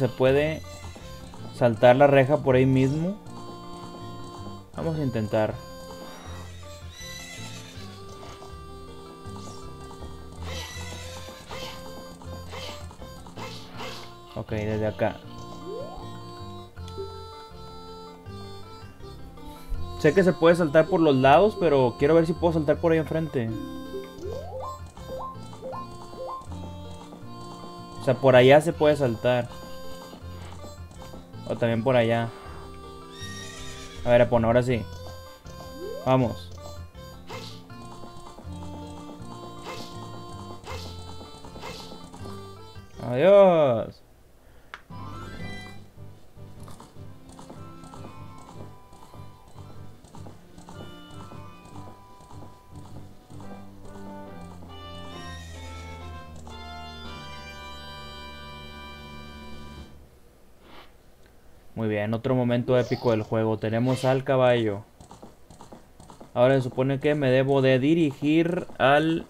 se puede saltar la reja por ahí mismo. Vamos a intentar. Ok, desde acá. Sé que se puede saltar por los lados, pero quiero ver si puedo saltar por ahí enfrente. O sea, por allá se puede saltar. También por allá. A ver, Apon, ahora sí. Vamos. Momento épico del juego. Tenemos al caballo. Ahora se supone que me debo de dirigir al...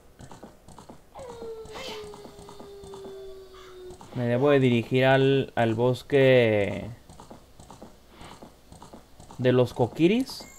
Me debo de dirigir al, al bosque... De los coquiris.